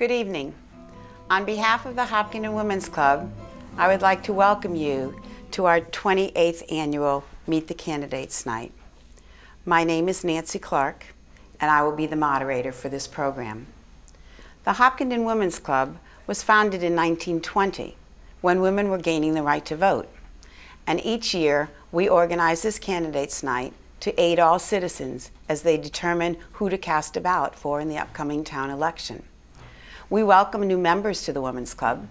Good evening. On behalf of the Hopkinton Women's Club, I would like to welcome you to our 28th annual Meet the Candidates Night. My name is Nancy Clark, and I will be the moderator for this program. The Hopkinton Women's Club was founded in 1920 when women were gaining the right to vote. And each year, we organize this Candidates Night to aid all citizens as they determine who to cast a ballot for in the upcoming town election. We welcome new members to the Women's Club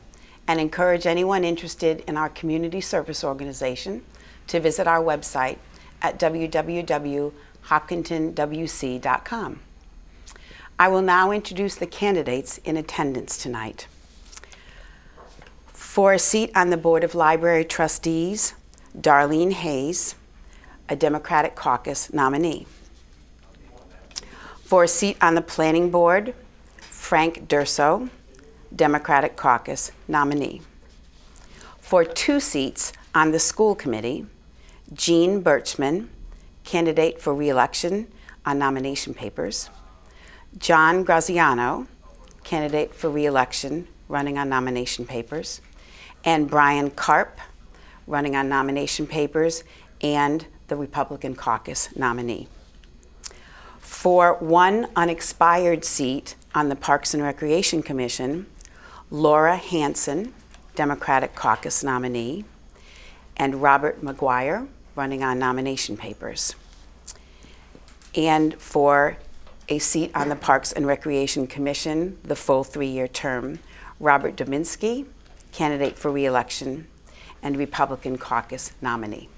and encourage anyone interested in our community service organization to visit our website at www.hopkintonwc.com. I will now introduce the candidates in attendance tonight. For a seat on the Board of Library Trustees, Darlene Hayes, a Democratic Caucus nominee. For a seat on the Planning Board, Frank Durso, Democratic Caucus nominee. For two seats on the School Committee, Jean Bertschmann, candidate for reelection on nomination papers, John Graziano, candidate for reelection running on nomination papers, and Brian Karp, running on nomination papers, and the Republican caucus nominee. For one unexpired seat on the Parks and Recreation Commission, Laura Hanson, Democratic caucus nominee, and Robert McGuire, running on nomination papers. And for a seat on the Parks and Recreation Commission, the full three-year term, Robert Dominski, candidate for reelection, and Republican caucus nominee.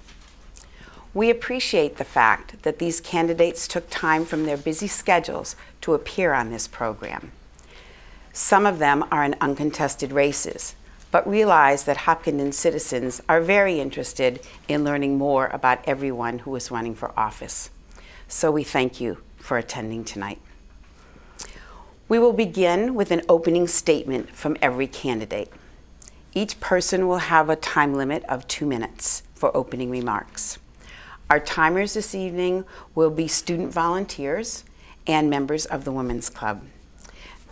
We appreciate the fact that these candidates took time from their busy schedules to appear on this program. Some of them are in uncontested races, but realize that Hopkinton citizens are very interested in learning more about everyone who is running for office. So we thank you for attending tonight. We will begin with an opening statement from every candidate. Each person will have a time limit of two minutes for opening remarks. Our timers this evening will be student volunteers and members of the Women's Club.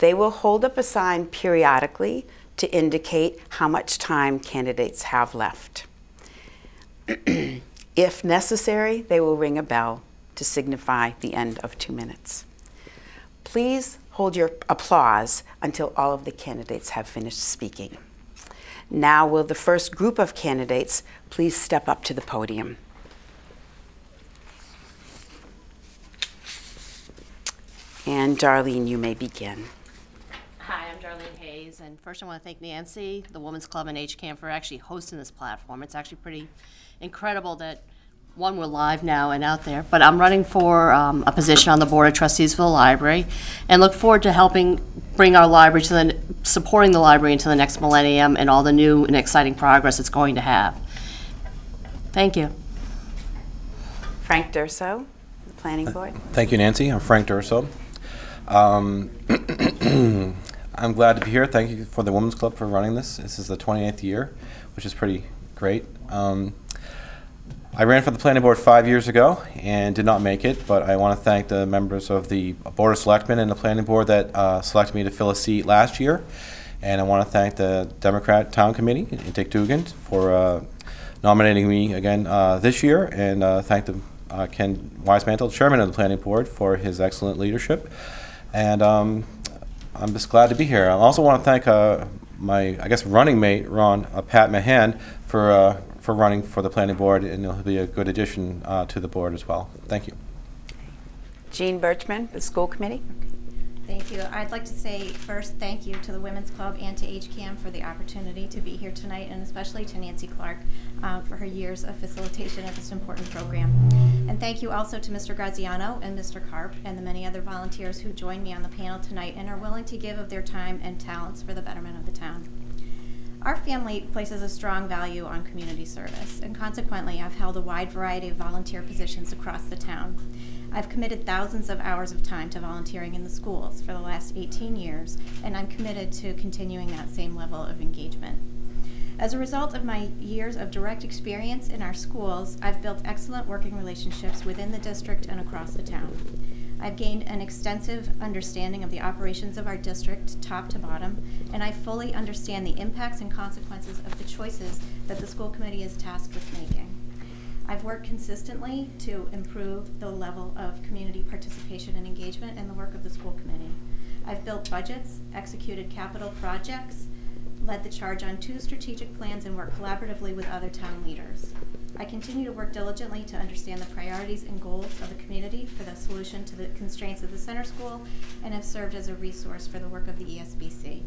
They will hold up a sign periodically to indicate how much time candidates have left. if necessary, they will ring a bell to signify the end of two minutes. Please hold your applause until all of the candidates have finished speaking. Now, will the first group of candidates please step up to the podium? And Darlene, you may begin. Hi, I'm Darlene Hayes, and first I want to thank Nancy, the Women's Club, and HCAM for actually hosting this platform. It's actually pretty incredible that, one, we're live now and out there, but I'm running for um, a position on the Board of Trustees for the library, and look forward to helping bring our library to the, supporting the library into the next millennium and all the new and exciting progress it's going to have. Thank you. Frank Durso, the Planning Board. Thank you, Nancy. I'm Frank Durso. Um, I'm glad to be here. Thank you for the Women's Club for running this. This is the 28th year, which is pretty great. Um, I ran for the planning board five years ago and did not make it, but I want to thank the members of the Board of Selectmen and the planning board that uh, selected me to fill a seat last year. And I want to thank the Democrat Town Committee, Dick Dugan, for uh, nominating me again uh, this year, and uh, thank the, uh, Ken Weismantel, Chairman of the Planning Board, for his excellent leadership. And um, I'm just glad to be here. I also want to thank uh, my, I guess, running mate, Ron, uh, Pat Mahan, for, uh, for running for the planning board, and he'll be a good addition uh, to the board as well. Thank you. Jean Bertschmann, the School Committee. Thank you. I'd like to say first thank you to the Women's Club and to HCAM for the opportunity to be here tonight, and especially to Nancy Clark uh, for her years of facilitation of this important program. And thank you also to Mr. Graziano and Mr. Karp and the many other volunteers who joined me on the panel tonight and are willing to give of their time and talents for the betterment of the town. Our family places a strong value on community service, and consequently, I've held a wide variety of volunteer positions across the town. I've committed thousands of hours of time to volunteering in the schools for the last 18 years, and I'm committed to continuing that same level of engagement. As a result of my years of direct experience in our schools, I've built excellent working relationships within the district and across the town. I've gained an extensive understanding of the operations of our district, top to bottom, and I fully understand the impacts and consequences of the choices that the school committee is tasked with making. I've worked consistently to improve the level of community participation and engagement in the work of the school committee. I've built budgets, executed capital projects, led the charge on two strategic plans, and worked collaboratively with other town leaders. I continue to work diligently to understand the priorities and goals of the community for the solution to the constraints of the center school and have served as a resource for the work of the ESBC.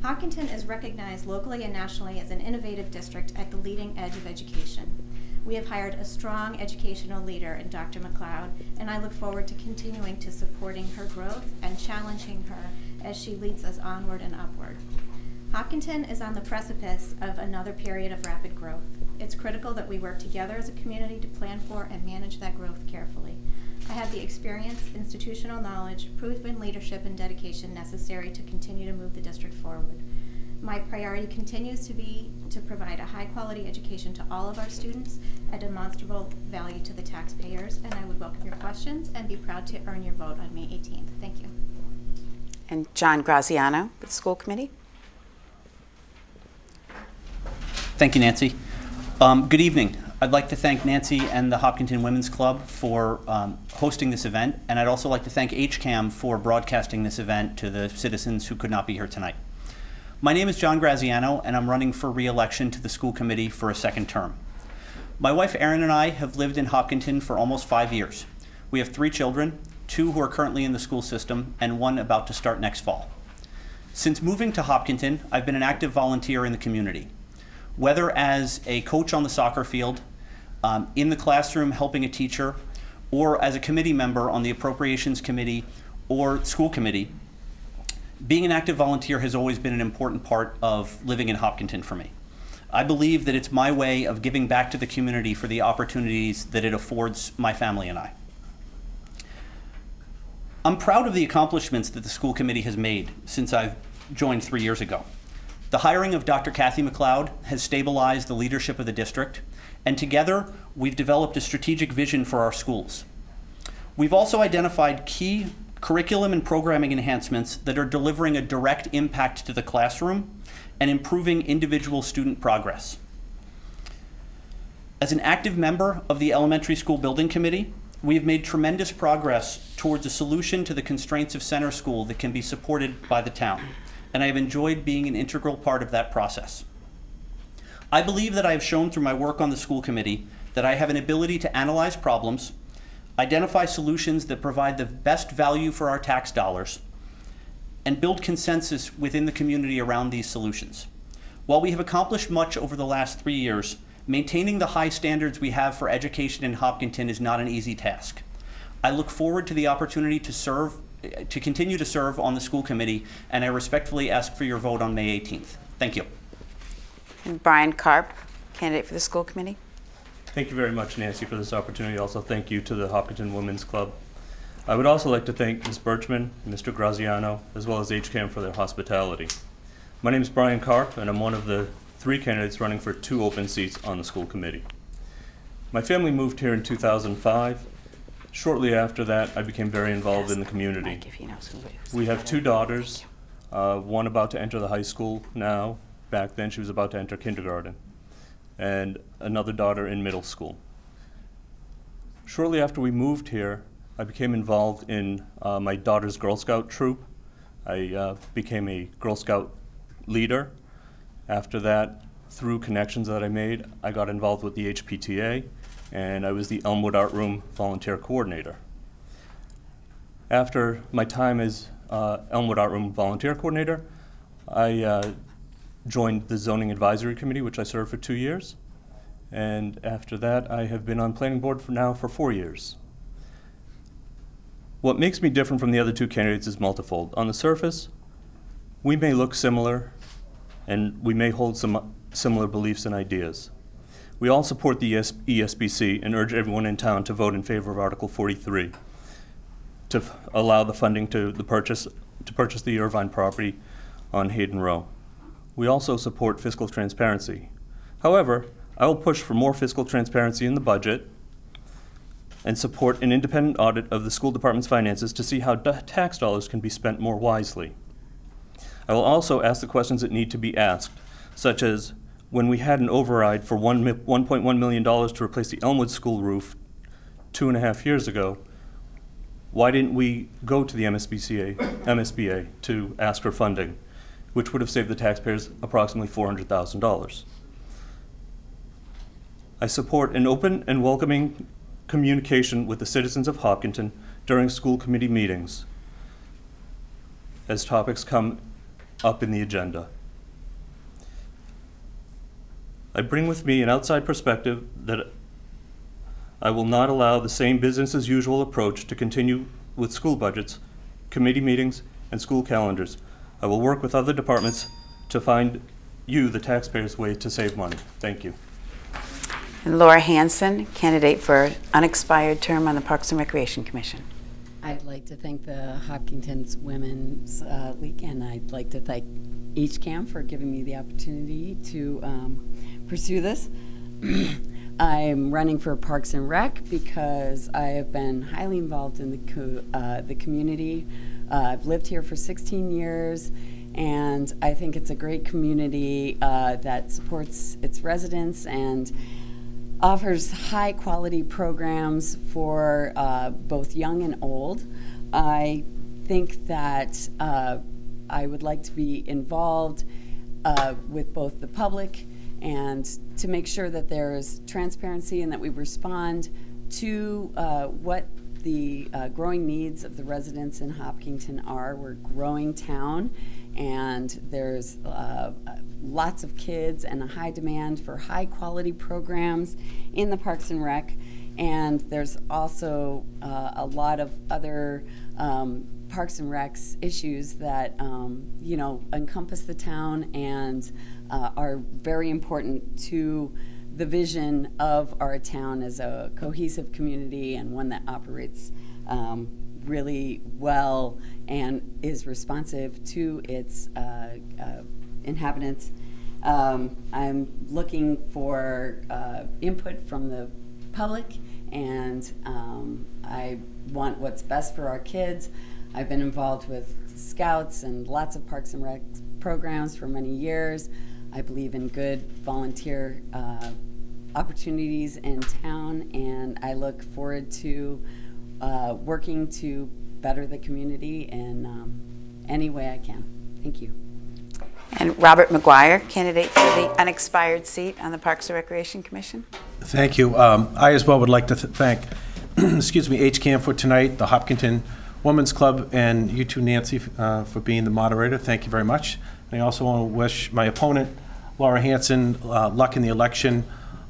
Hopkinton is recognized locally and nationally as an innovative district at the leading edge of education. We have hired a strong educational leader in Dr. McLeod, and I look forward to continuing to supporting her growth and challenging her as she leads us onward and upward. Hopkinton is on the precipice of another period of rapid growth. It's critical that we work together as a community to plan for and manage that growth carefully. I have the experience, institutional knowledge, proven leadership, and dedication necessary to continue to move the district forward. My priority continues to be to provide a high-quality education to all of our students at demonstrable value to the taxpayers, and I would welcome your questions and be proud to earn your vote on May 18th. Thank you. And John Graziano, with the school committee. Thank you, Nancy. Um, good evening. I'd like to thank Nancy and the Hopkinton Women's Club for um, hosting this event, and I'd also like to thank HCAM for broadcasting this event to the citizens who could not be here tonight. My name is John Graziano, and I'm running for re-election to the school committee for a second term. My wife Erin and I have lived in Hopkinton for almost five years. We have three children, two who are currently in the school system, and one about to start next fall. Since moving to Hopkinton, I've been an active volunteer in the community whether as a coach on the soccer field, um, in the classroom helping a teacher, or as a committee member on the appropriations committee or school committee, being an active volunteer has always been an important part of living in Hopkinton for me. I believe that it's my way of giving back to the community for the opportunities that it affords my family and I. I'm proud of the accomplishments that the school committee has made since I've joined three years ago. The hiring of Dr. Kathy McLeod has stabilized the leadership of the district, and together we've developed a strategic vision for our schools. We've also identified key curriculum and programming enhancements that are delivering a direct impact to the classroom and improving individual student progress. As an active member of the Elementary School Building Committee, we have made tremendous progress towards a solution to the constraints of center school that can be supported by the town, and I have enjoyed being an integral part of that process. I believe that I have shown through my work on the school committee that I have an ability to analyze problems, identify solutions that provide the best value for our tax dollars, and build consensus within the community around these solutions. While we have accomplished much over the last three years, maintaining the high standards we have for education in Hopkinton is not an easy task. I look forward to the opportunity to serve, to continue to serve on the school committee, and I respectfully ask for your vote on May 18th. Thank you. And Brian Karp, candidate for the school committee. Thank you very much, Nancy, for this opportunity. Also, thank you to the Hopkinton Women's Club. I would also like to thank Ms. Bertschmann, Mr. Graziano, as well as HCAM for their hospitality. My name is Brian Karp, and I'm one of the three candidates running for two open seats on the school committee. My family moved here in 2005. Shortly after that, I became very involved in the community. Mike, if he knows who it is. We have two daughters, uh, one about to enter the high school now. Back then, she was about to enter kindergarten, and another daughter in middle school. Shortly after we moved here, I became involved in uh, my daughter's Girl Scout troop. I uh, became a Girl Scout leader. After that, through connections that I made, I got involved with the HPTA, and I was the Elmwood Art Room volunteer coordinator. After my time as uh, Elmwood Art Room volunteer coordinator, I uh, joined the Zoning Advisory Committee, which I served for two years. And after that, I have been on planning board for now for four years. What makes me different from the other two candidates is multifold. On the surface, we may look similar, and we may hold some similar beliefs and ideas. We all support the ES- ESBC and urge everyone in town to vote in favor of Article 43 to allow the funding to the purchase to purchase the Irvine property on Hayden Rowe. We also support fiscal transparency. However, I will push for more fiscal transparency in the budget and support an independent audit of the school department's finances to see how tax dollars can be spent more wisely. I will also ask the questions that need to be asked, such as when we had an override for one mi- $1.1 million to replace the Elmwood School roof two and a half years ago, why didn't we go to the MSBCA, MSBA to ask for funding, which would have saved the taxpayers approximately $400,000? I support an open and welcoming communication with the citizens of Hopkinton during school committee meetings as topics come up in the agenda. I bring with me an outside perspective that I will not allow the same business as usual approach to continue with school budgets, committee meetings, and school calendars. I will work with other departments to find you, the taxpayers' way to save money. Thank you. And Laura Hanson, candidate for unexpired term on the Parks and Recreation Commission. I'd like to thank the Hopkinton's Women's uh, League, and I'd like to thank HCAM for giving me the opportunity to um, pursue this. I'm running for Parks and Rec because I have been highly involved in the co- uh, the community. Uh, I've lived here for 16 years, and I think it's a great community uh, that supports its residents and offers high quality programs for uh, both young and old. I think that uh, I would like to be involved uh, with both the public and to make sure that there is transparency and that we respond to uh, what the uh, growing needs of the residents in Hopkinton are. We're a growing town, and there's uh, lots of kids and a high demand for high quality programs in the Parks and Rec. And there's also uh, a lot of other um, Parks and Recs issues that um, you know encompass the town and uh, are very important to the vision of our town as a cohesive community and one that operates um, really well and is responsive to its uh, uh, inhabitants. Um, I'm looking for uh, input from the public, and um, I want what's best for our kids. I've been involved with scouts and lots of parks and rec programs for many years. I believe in good volunteer uh, opportunities in town, and I look forward to uh, working to better the community in um, any way I can. Thank you. And Robert McGuire, candidate for the unexpired seat on the Parks and Recreation Commission. Thank you. Um, I as well would like to th- thank, excuse me, HCAM for tonight, the Hopkinton Women's Club, and you too, Nancy, uh, for being the moderator. Thank you very much. And I also want to wish my opponent, Laura Hanson, uh, luck in the election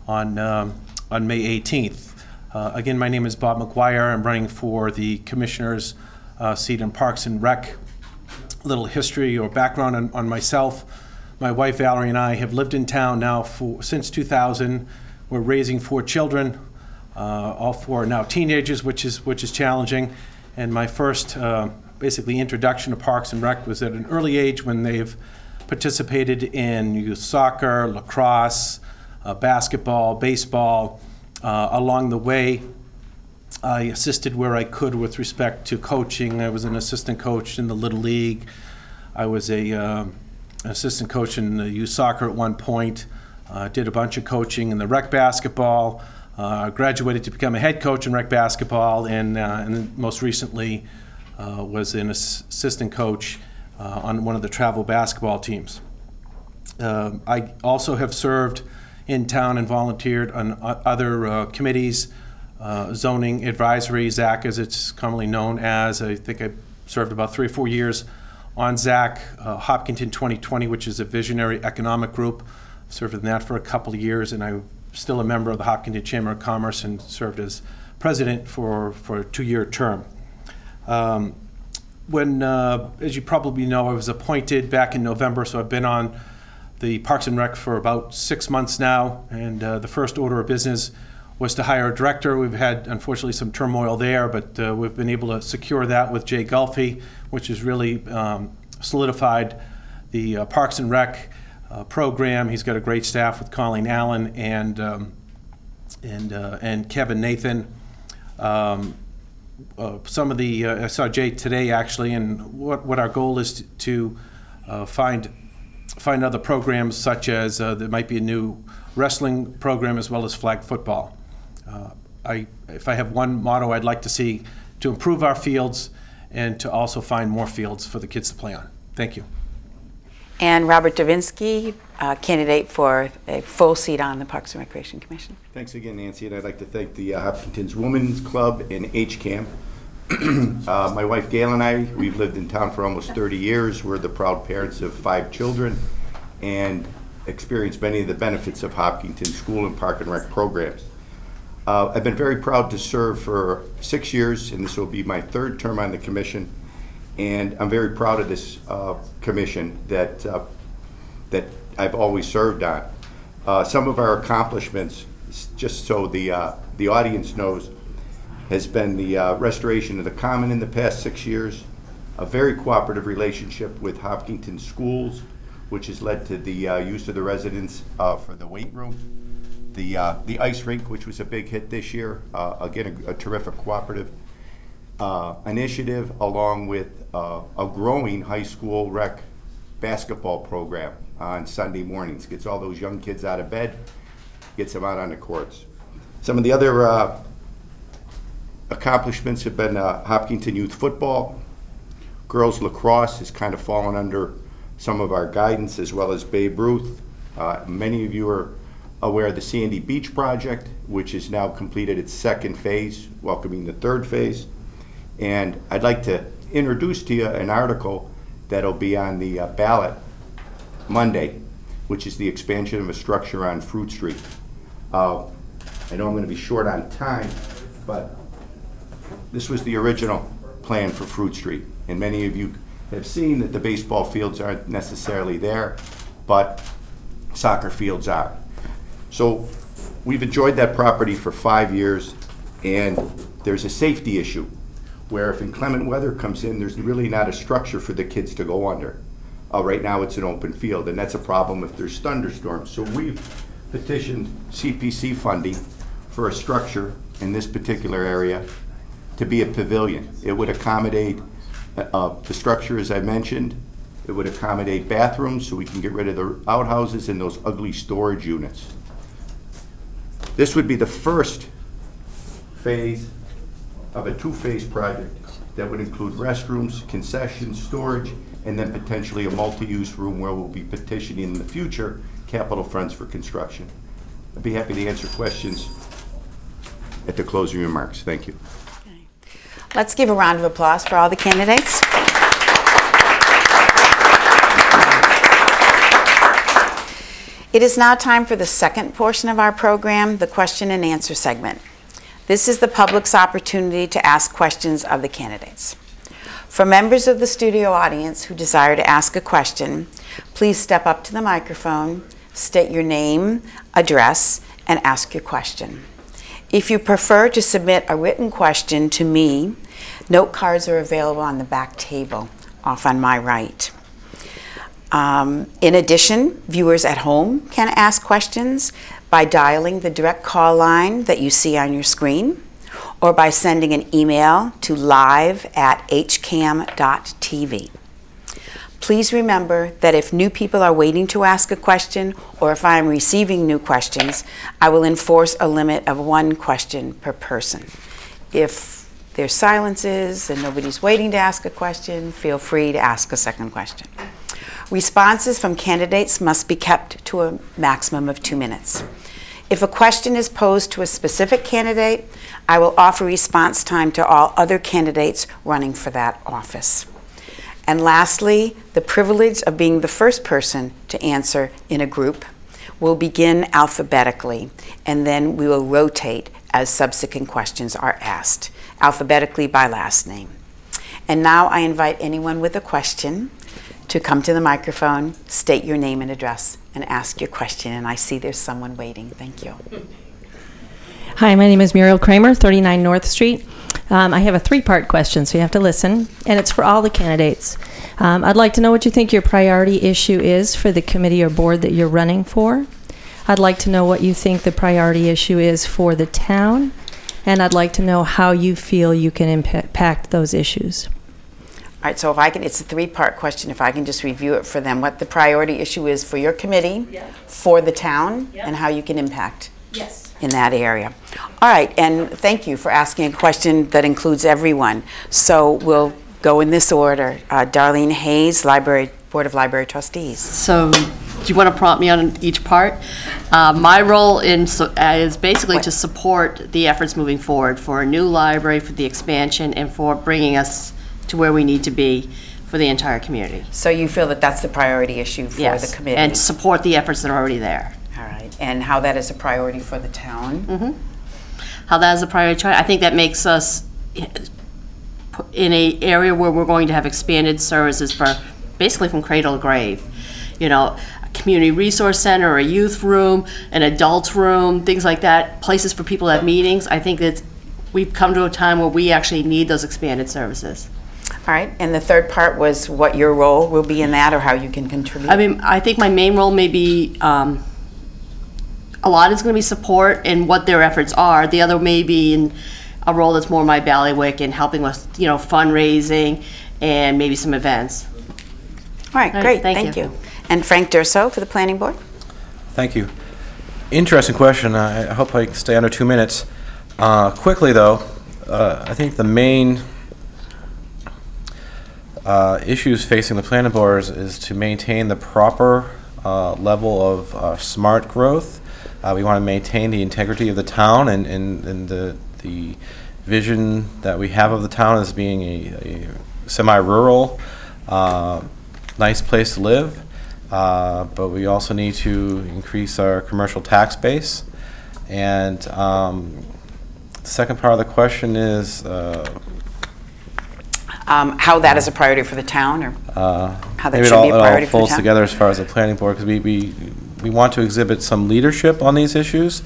on, um, on May 18th. Uh, Again, my name is Bob McGuire. I'm running for the Commissioner's uh, seat in Parks and Rec little history or background on, on myself. My wife Valerie and I have lived in town now for since 2000. We're raising four children. Uh, all four are now teenagers, which is which is challenging. And my first, uh, basically, introduction to Parks and Rec was at an early age when they've participated in youth soccer, lacrosse, uh, basketball, baseball. Uh, along the way, I assisted where I could with respect to coaching. I was an assistant coach in the Little League. I was a um, assistant coach in youth soccer at one point. Uh, did a bunch of coaching in the rec basketball. Uh, graduated to become a head coach in rec basketball, and, uh, and most recently uh, was an assistant coach uh, on one of the travel basketball teams. Um, I also have served in town and volunteered on other uh, committees, uh, zoning advisory, ZAC as it's commonly known as. I think I served about three or four years on ZAC, uh, Hopkinton 2020, which is a visionary economic group. i Served in that for a couple of years, and I'm still a member of the Hopkinton Chamber of Commerce and served as president for, for a two-year term. Um, when, uh, as you probably know, I was appointed back in November, so I've been on the Parks and Rec for about six months now, and uh, the first order of business was to hire a director. We've had, unfortunately, some turmoil there, but uh, we've been able to secure that with Jay Gulfy, which has really um, solidified the uh, Parks and Rec uh, program. He's got a great staff with Colleen Allen and um, and uh, and Kevin Nathan. um, uh, some of the, uh, I saw Jay today actually, and what, what our goal is to- to find, find other programs such as, there might be a new wrestling program as well as flag football. Uh, I, if I have one motto, I'd like to see to improve our fields and to also find more fields for the kids to play on. Thank you. And Robert Davinsky, uh, candidate for a full seat on the Parks and Recreation Commission. Thanks again, Nancy, and I'd like to thank the uh, Hopkinton's Women's Club and HCAM. Uh, My wife Gail and I, we've lived in town for almost 30 years. We're the proud parents of five children and experienced many of the benefits of Hopkinton School and Park and Rec programs. Uh, I've been very proud to serve for six years, and this will be my third term on the commission. And I'm very proud of this uh, commission that uh, that I've always served on. Uh, some of our accomplishments, just so the, uh, the audience knows, has been the uh, restoration of the common in the past six years, a very cooperative relationship with Hopkinton Schools, which has led to the use of the residents uh, for the weight room, the, uh, the ice rink, which was a big hit this year, uh, again, a a terrific cooperative uh, initiative along with uh, a growing high school rec basketball program on Sunday mornings. Gets all those young kids out of bed, gets them out on the courts. Some of the other uh, accomplishments have been uh, Hopkinton Youth Football. Girls lacrosse has kind of fallen under some of our guidance, as well as Babe Ruth. Many of you are aware of the Sandy Beach project, which has now completed its second phase, welcoming the third phase. And I'd like to introduce to you an article that'll be on the uh, ballot Monday, which is the expansion of a structure on Fruit Street. Uh, I know I'm gonna be short on time, but this was the original plan for Fruit Street. And many of you have seen that the baseball fields aren't necessarily there, but soccer fields are. So we've enjoyed that property for five years, and there's a safety issue where if inclement weather comes in, there's really not a structure for the kids to go under. Uh, right now, it's an open field, and that's a problem if there's thunderstorms. So we've petitioned CPC funding for a structure in this particular area to be a pavilion. It would accommodate, uh, the structure, as I mentioned, it would accommodate bathrooms, so we can get rid of the outhouses and those ugly storage units. This would be the first phase of a two-phase project that would include restrooms, concessions, storage, and then potentially a multi-use room where we'll be petitioning in the future capital funds for construction. I'd be happy to answer questions at the closing remarks. Thank you. Let's give a round of applause for all the candidates. It is now time for the second portion of our program, the question and answer segment. This is the public's opportunity to ask questions of the candidates. For members of the studio audience who desire to ask a question, please step up to the microphone, state your name, address, and ask your question. If you prefer to submit a written question to me, note cards are available on the back table off on my right. Um, in addition, viewers at home can ask questions by dialing the direct call line that you see on your screen or by sending an email to live at hcam.tv. Please remember that if new people are waiting to ask a question or if I am receiving new questions, I will enforce a limit of one question per person. If there's silences and nobody's waiting to ask a question, feel free to ask a second question. Responses from candidates must be kept to a maximum of two minutes. If a question is posed to a specific candidate, I will offer response time to all other candidates running for that office. And lastly, the privilege of being the first person to answer in a group will begin alphabetically, and then we will rotate as subsequent questions are asked, alphabetically by last name. And now I invite anyone with a question to come to the microphone, state your name and address, and ask your question. And I see there's someone waiting. Thank you. Hi, my name is Muriel Kramer, 39 North Street. Um, I have a three part question, so you have to listen, and it's for all the candidates. Um, I'd like to know what you think your priority issue is for the committee or board that you're running for. I'd like to know what you think the priority issue is for the town. and I'd like to know how you feel you can impact those issues. All right, so if I can, it's a three-part question, if I can just review it for them, what the priority issue is for your committee, for the town, and how you can impact Yes. in that area. All right, and thank you for asking a question that includes everyone. So we'll go in this order. Uh, Darlene Hayes, Library, Board of Library Trustees. So, do you want to prompt me on each part? Uh, My role in, so- uh, is basically to support the efforts moving forward for a new library, for the expansion, and for bringing us to where we need to be for the entire community. So you feel that that's the priority issue for the Yes, committee? and support the efforts that are already there. All right, and how that is a priority for the town? Mm-hmm. How that is a priority, I think that makes us in a area where we're going to have expanded services for, basically from cradle to grave. You know, a community resource center, a youth room, an adult room, things like that, places for people to have meetings. I think that we've come to a time where we actually need those expanded services. All right, and the third part was what your role will be in that, or how you can contribute? I mean, I think my main role may be, um, a lot is gonna be support and what their efforts are. The other may be in a role that's more my bailiwick and helping with, you know, fundraising and maybe some events. All right, right, great, thank thank you. you. And Frank Durso for the Planning Board? Thank you. Interesting question. I I hope I can stay under two minutes. Uh, Quickly, though, uh, I think the main uh, issues facing the planning board is- to maintain the proper uh, level of uh, smart growth. Uh, We want to maintain the integrity of the town and and and the the vision that we have of the town as being a a semi-rural, uh, nice place to live. But we also need to increase our commercial tax base. And um, the second part of the question is, Um, How that is a priority for the town, or uh, How that maybe it should all be a it all priority for the folds town? together as far as the planning board, because we, we, we want to exhibit some leadership on these issues,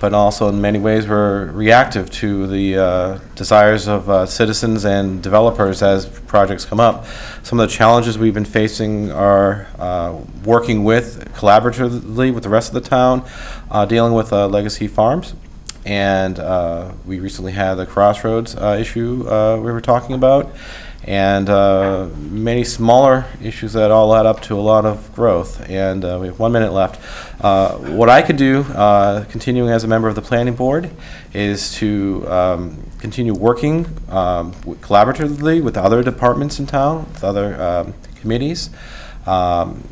but also in many ways, we're reactive to the uh, desires of uh, citizens and developers as projects come up. Some of the challenges we've been facing are uh, working with collaboratively with the rest of the town, uh, dealing with uh, legacy farms. And uh, we recently had the Crossroads uh, issue uh, we were talking about, and uh, many smaller issues that all add up to a lot of growth. And uh, we have one minute left. Uh, What I could do, continuing as a member of the planning board, is to um, continue working um, collaboratively with other departments in town, with other um, committees. Um,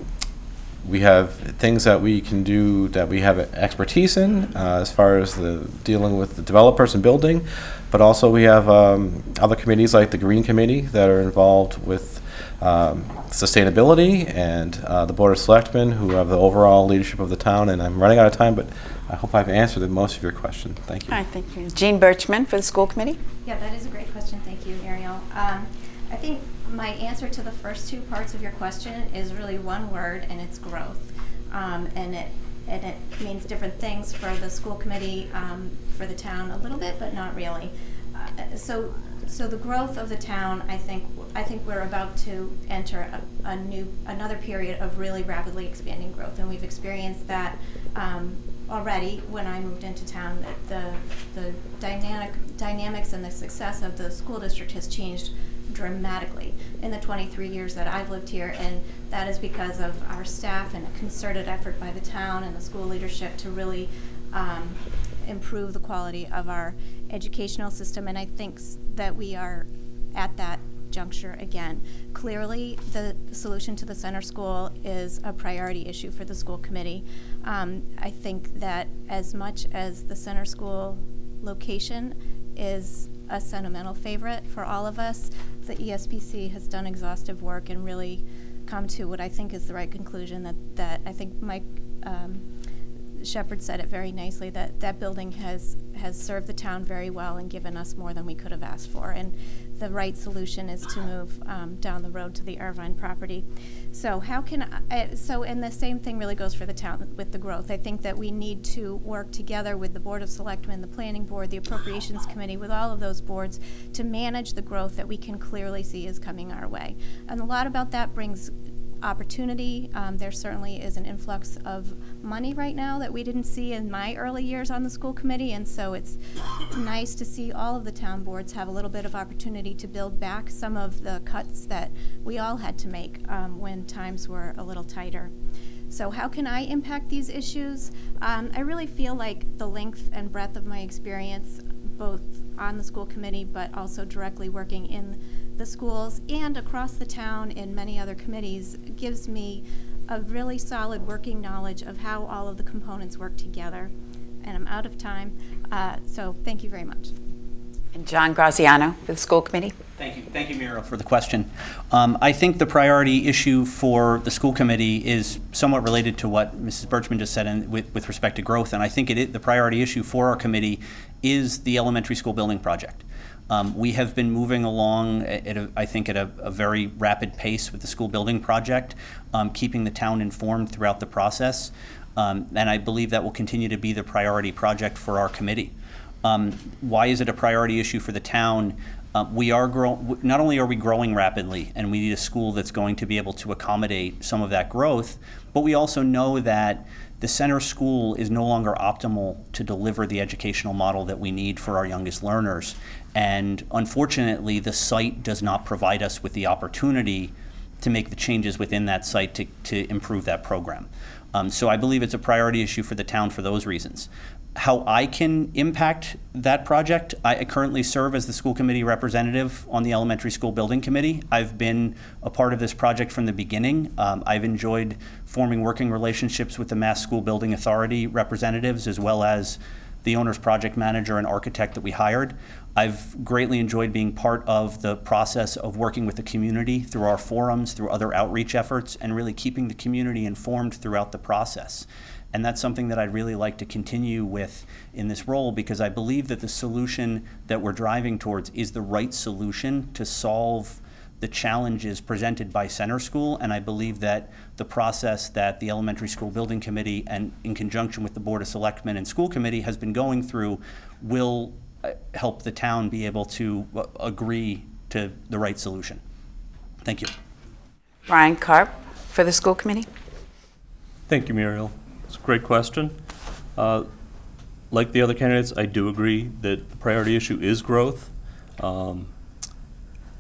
we have things that we can do that we have expertise in uh, as far as the dealing with the developers and building, but also we have um, other committees like the Green Committee that are involved with um, sustainability and uh, the Board of Selectmen who have the overall leadership of the town. And I'm running out of time, but I hope I've answered most of your question. Thank you. All right, thank you. Jean Bertschmann for the School Committee? Yeah, that is a great question. Thank you, Ariel. Um, I think my answer to the first two parts of your question is really one word, and it's growth. Um, and it and it means different things for the school committee, um, for the town a little bit, but not really. Uh, so, so the growth of the town, I think, I think we're about to enter a, a new, another period of really rapidly expanding growth, and we've experienced that um, already when I moved into town. The the dynamic dynamics and the success of the school district has changed dramatically in the 23 years that I've lived here, and that is because of our staff and a concerted effort by the town and the school leadership to really um, improve the quality of our educational system. And I think that we are at that juncture again. Clearly, the solution to the center school is a priority issue for the school committee. Um, I think that as much as the center school location is a sentimental favorite for all of us, the ESBC has done exhaustive work and really come to what I think is the right conclusion that, that I think Mike um, Shepard said it very nicely that that building has has served the town very well and given us more than we could have asked for. And the right solution is to move um, down the road to the Irvine property. So how can I, uh, so and the same thing really goes for the town with the growth. I think that we need to work together with the Board of Selectmen, the Planning Board, the Appropriations Committee, with all of those boards to manage the growth that we can clearly see is coming our way. And a lot about that brings opportunity. Um, there certainly is an influx of money right now that we didn't see in my early years on the school committee, and so it's nice to see all of the town boards have a little bit of opportunity to build back some of the cuts that we all had to make um, when times were a little tighter. So how can I impact these issues? Um, I really feel like the length and breadth of my experience, both on the school committee, but also directly working in the schools and across the town in many other committees, gives me a really solid working knowledge of how all of the components work together. And I'm out of time, uh, so thank you very much. And John Graziano for the school committee. Thank you. Thank you, Muriel, for the question. Um, I think the priority issue for the school committee is somewhat related to what Mrs. Bertschmann just said in, with, with respect to growth. And I think it, the priority issue for our committee is the elementary school building project. Um, we have been moving along a, I think, at a, a, very rapid pace with the school building project, um, keeping the town informed throughout the process. Um, and I believe that will continue to be the priority project for our committee. Um, why is it a priority issue for the town? Uh, we are not only are we growing rapidly, and we need a school that's going to be able to accommodate some of that growth, but we also know that the center school is no longer optimal to deliver the educational model that we need for our youngest learners. And unfortunately, the site does not provide us with the opportunity to make the changes within that site to, to improve that program. Um, so I believe it's a priority issue for the town for those reasons how I can impact that project. I currently serve as the school committee representative on the elementary school building committee. I've been a part of this project from the beginning. Um, I've enjoyed forming working relationships with the Mass School Building Authority representatives as well as the owner's project manager and architect that we hired. I've greatly enjoyed being part of the process of working with the community through our forums, through other outreach efforts, and really keeping the community informed throughout the process. And that's something that I'd really like to continue with in this role because I believe that the solution that we're driving towards is the right solution to solve the challenges presented by Center School. And I believe that the process that the Elementary School Building Committee and in conjunction with the Board of Selectmen and School Committee has been going through will help the town be able to uh, agree to the right solution. Thank you. Brian Karp for the school committee. Thank you, Muriel. It's a great question. Uh, like the other candidates, I do agree that the priority issue is growth. Um,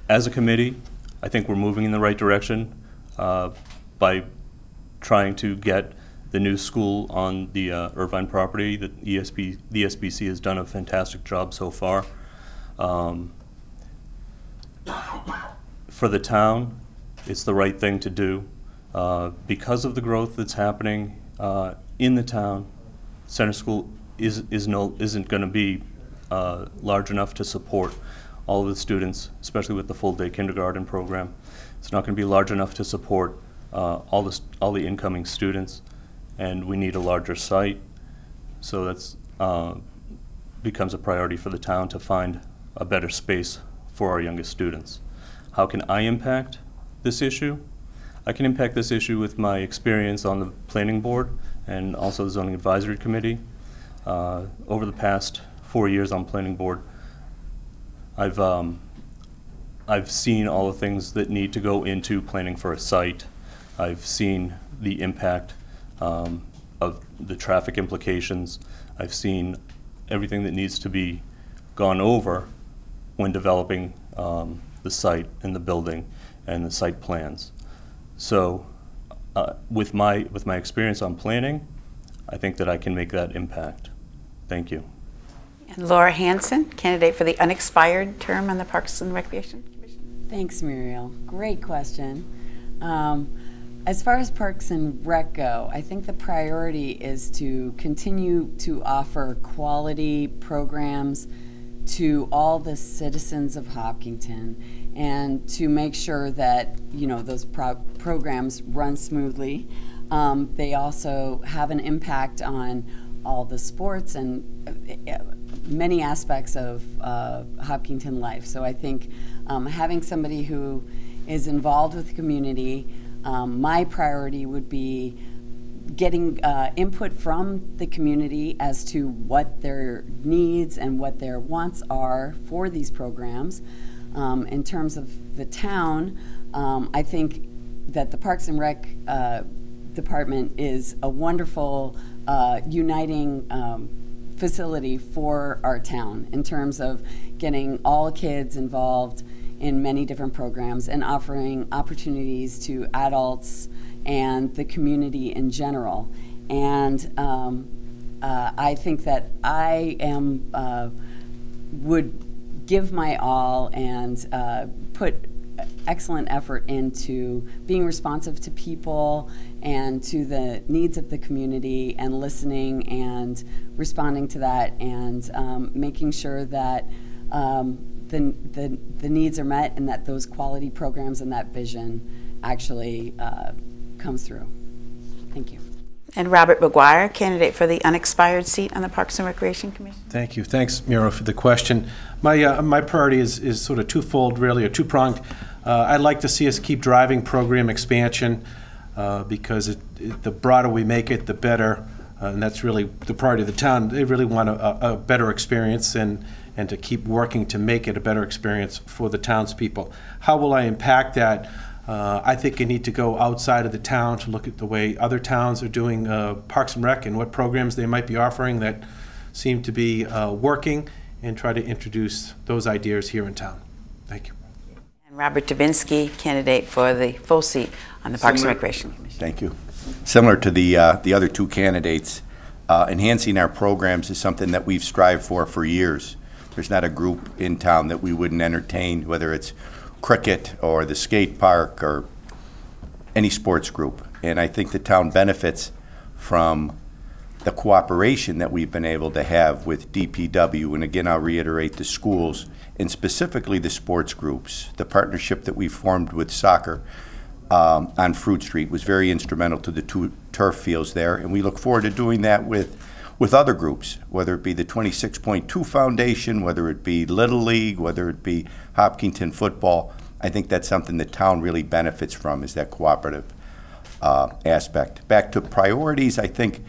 as a committee, I think we're moving in the right direction uh, by trying to get the new school on the uh, Irvine property. The ESB, the SBC has done a fantastic job so far. Um, for the town, it's the right thing to do. Uh, because of the growth that's happening uh, in the town, center school is, is no, isn't going to be uh, large enough to support all of the students, especially with the full day kindergarten program. It's not going to be large enough to support uh, all the all the incoming students, and we need a larger site. So that's uh, becomes a priority for the town to find a better space for our youngest students. How can I impact this issue? I can impact this issue with my experience on the planning board and also the zoning advisory committee. Uh, over the past four years on planning board, I've um, I've seen all the things that need to go into planning for a site. I've seen the impact um, of the traffic implications. I've seen everything that needs to be gone over when developing um, the site and the building and the site plans. So uh, with my with my experience on planning, I think that I can make that impact. Thank you. And Laura Hanson, candidate for the unexpired term on the Parks and Recreation Commission. Thanks, Muriel. Great question. Um, as far as Parks and Rec go, I think the priority is to continue to offer quality programs to all the citizens of Hopkinton and to make sure that you know those pro- programs run smoothly. Um, they also have an impact on all the sports and uh, many aspects of uh, Hopkinton life. So I think um, having somebody who is involved with the community, um, my priority would be getting uh, input from the community as to what their needs and what their wants are for these programs. Um, in terms of the town, um, I think that the Parks and Rec uh, Department is a wonderful uh, uniting um, facility for our town in terms of getting all kids involved in many different programs and offering opportunities to adults and the community in general. And um, uh, I think that I am uh, would give my all and uh, put excellent effort into being responsive to people and to the needs of the community and listening and responding to that and um, making sure that um, the, the, the needs are met and that those quality programs and that vision actually uh, comes through. Thank you. And Robert McGuire, candidate for the unexpired seat on the Parks and Recreation Commission. Thank you. Thanks, Miro, for the question. My, uh, my priority is, is sort of twofold, really, or two-pronged. Uh, I'd like to see us keep driving program expansion uh, because it, it, the broader we make it, the better. Uh, and that's really the priority of the town. They really want a, a, a better experience and, and to keep working to make it a better experience for the townspeople. How will I impact that? Uh, I think you need to go outside of the town to look at the way other towns are doing uh, Parks and Rec and what programs they might be offering that seem to be uh, working and try to introduce those ideas here in town. Thank you. And Robert Dubinsky, candidate for the full seat on the Parks and Recreation Commission. Thank you. Similar to the, uh, the other two candidates, uh, enhancing our programs is something that we've strived for for years. There's not a group in town that we wouldn't entertain, whether it's cricket or the skate park or any sports group. And I think the town benefits from the cooperation that we've been able to have with DPW, and again, I'll reiterate the schools, and specifically the sports groups. The partnership that we formed with soccer um, on Fruit Street was very instrumental to the two turf fields there, and we look forward to doing that with, with other groups, whether it be the 26.2 Foundation, whether it be Little League, whether it be Hopkinton Football. I think that's something the town really benefits from, is that cooperative uh, aspect. Back to priorities, I think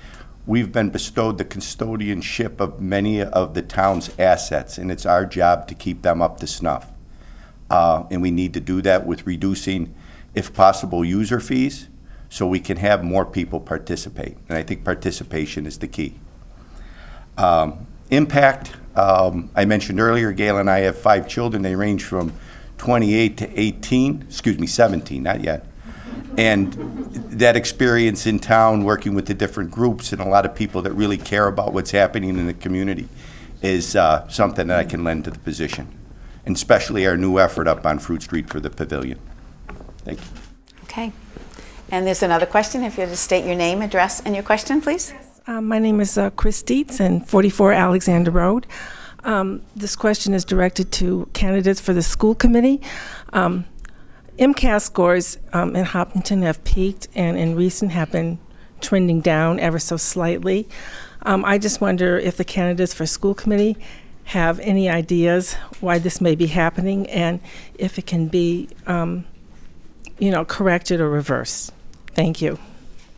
we've been bestowed the custodianship of many of the town's assets, and it's our job to keep them up to snuff. Uh, And we need to do that with reducing, if possible, user fees, so we can have more people participate. And I think participation is the key. Um, Impact, um, I mentioned earlier, Gail and I have five children. They range from 28 to 18, excuse me, 17, not yet. And that experience in town, working with the different groups and a lot of people that really care about what's happening in the community, is uh, something that I can lend to the position, and especially our new effort up on Fruit Street for the pavilion. Thank you. Okay. And there's another question. If you'll just state your name, address, and your question, please. Um, my name is uh, Chris Dietz, and 44 Alexander Road. Um, this question is directed to candidates for the school committee. Um, MCAS scores um, in Hopkinton have peaked and in recent have been trending down ever so slightly. Um, I just wonder if the candidates for school committee have any ideas why this may be happening and if it can be, um, you know, corrected or reversed. Thank you.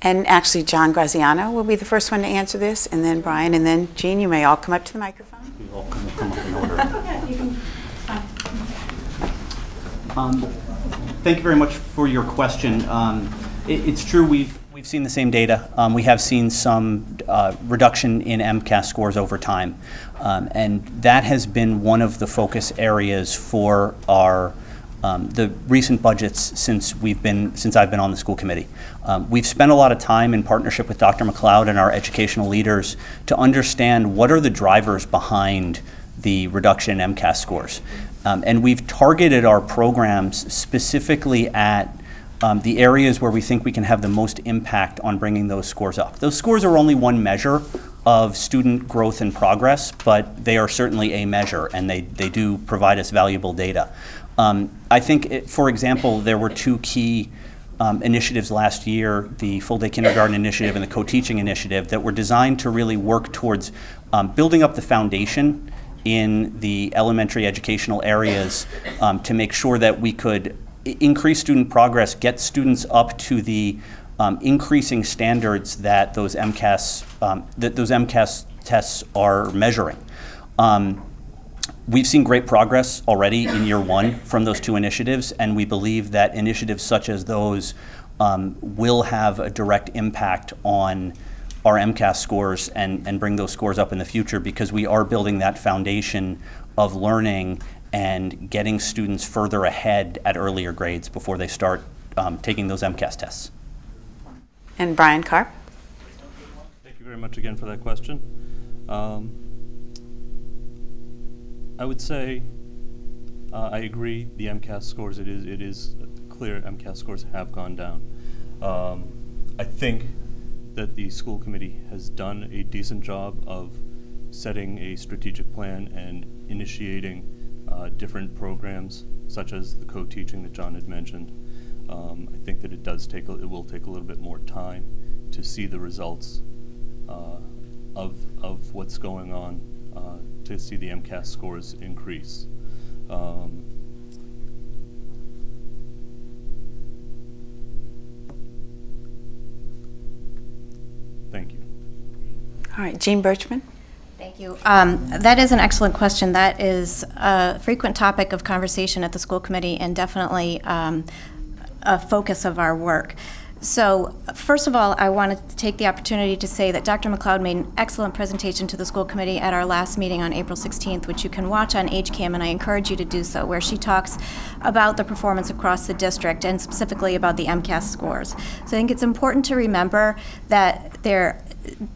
And actually, John Graziano will be the first one to answer this, and then Brian, and then Jean. You may all come up to the microphone. We all come, come up in order. Um, Thank you very much for your question. Um, it- It's true, we've, we've seen the same data. Um, We have seen some uh, reduction in MCAS scores over time. Um, And that has been one of the focus areas for our, um, the recent budgets since we've been, since I've been on the school committee. Um, We've spent a lot of time in partnership with Dr. McLeod and our educational leaders to understand what are the drivers behind the reduction in MCAS scores. Um, and we've targeted our programs specifically at um, the areas where we think we can have the most impact on bringing those scores up. Those scores are only one measure of student growth and progress, but they are certainly a measure, and they, they do provide us valuable data. Um, I think, it, for example, there were two key um, initiatives last year, the full day kindergarten initiative and the co-teaching initiative, that were designed to really work towards um, building up the foundation in the elementary educational areas um, to make sure that we could increase student progress, get students up to the um, increasing standards that those MCAS um, that those MCAS tests are measuring. We've seen great progress already in year one from those two initiatives, and we believe that initiatives such as those um, will have a direct impact on our MCAS scores and, and bring those scores up in the future because we are building that foundation of learning and getting students further ahead at earlier grades before they start um, taking those MCAS tests. And Brian Carp? Thank you very much again for that question. Um, I would say uh, I agree. The MCAS scores it is it is clear MCAS scores have gone down. Um, I think that the school committee has done a decent job of setting a strategic plan and initiating uh, different programs, such as the co-teaching that John had mentioned. Um, I think that it does take a, it will take a little bit more time to see the results uh, of of what's going on to see the MCAS scores increase. Um, thank you. All right, Jean Bertschmann? Thank you. Um, That is an excellent question. That is a frequent topic of conversation at the school committee and definitely um, a focus of our work. So, first of all, I want to take the opportunity to say that Dr. McLeod made an excellent presentation to the school committee at our last meeting on April 16th, which you can watch on HCAM, and I encourage you to do so, where she talks about the performance across the district and specifically about the MCAS scores. So, I think it's important to remember that there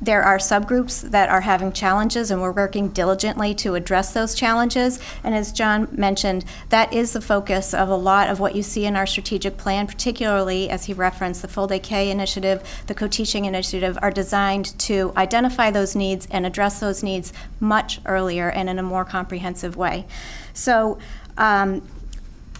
there are subgroups that are having challenges, and we're working diligently to address those challenges. And as John mentioned, that is the focus of a lot of what you see in our strategic plan, particularly as he referenced the Full Day K initiative, the co teaching initiative, are designed to identify those needs and address those needs much earlier and in a more comprehensive way. So, um,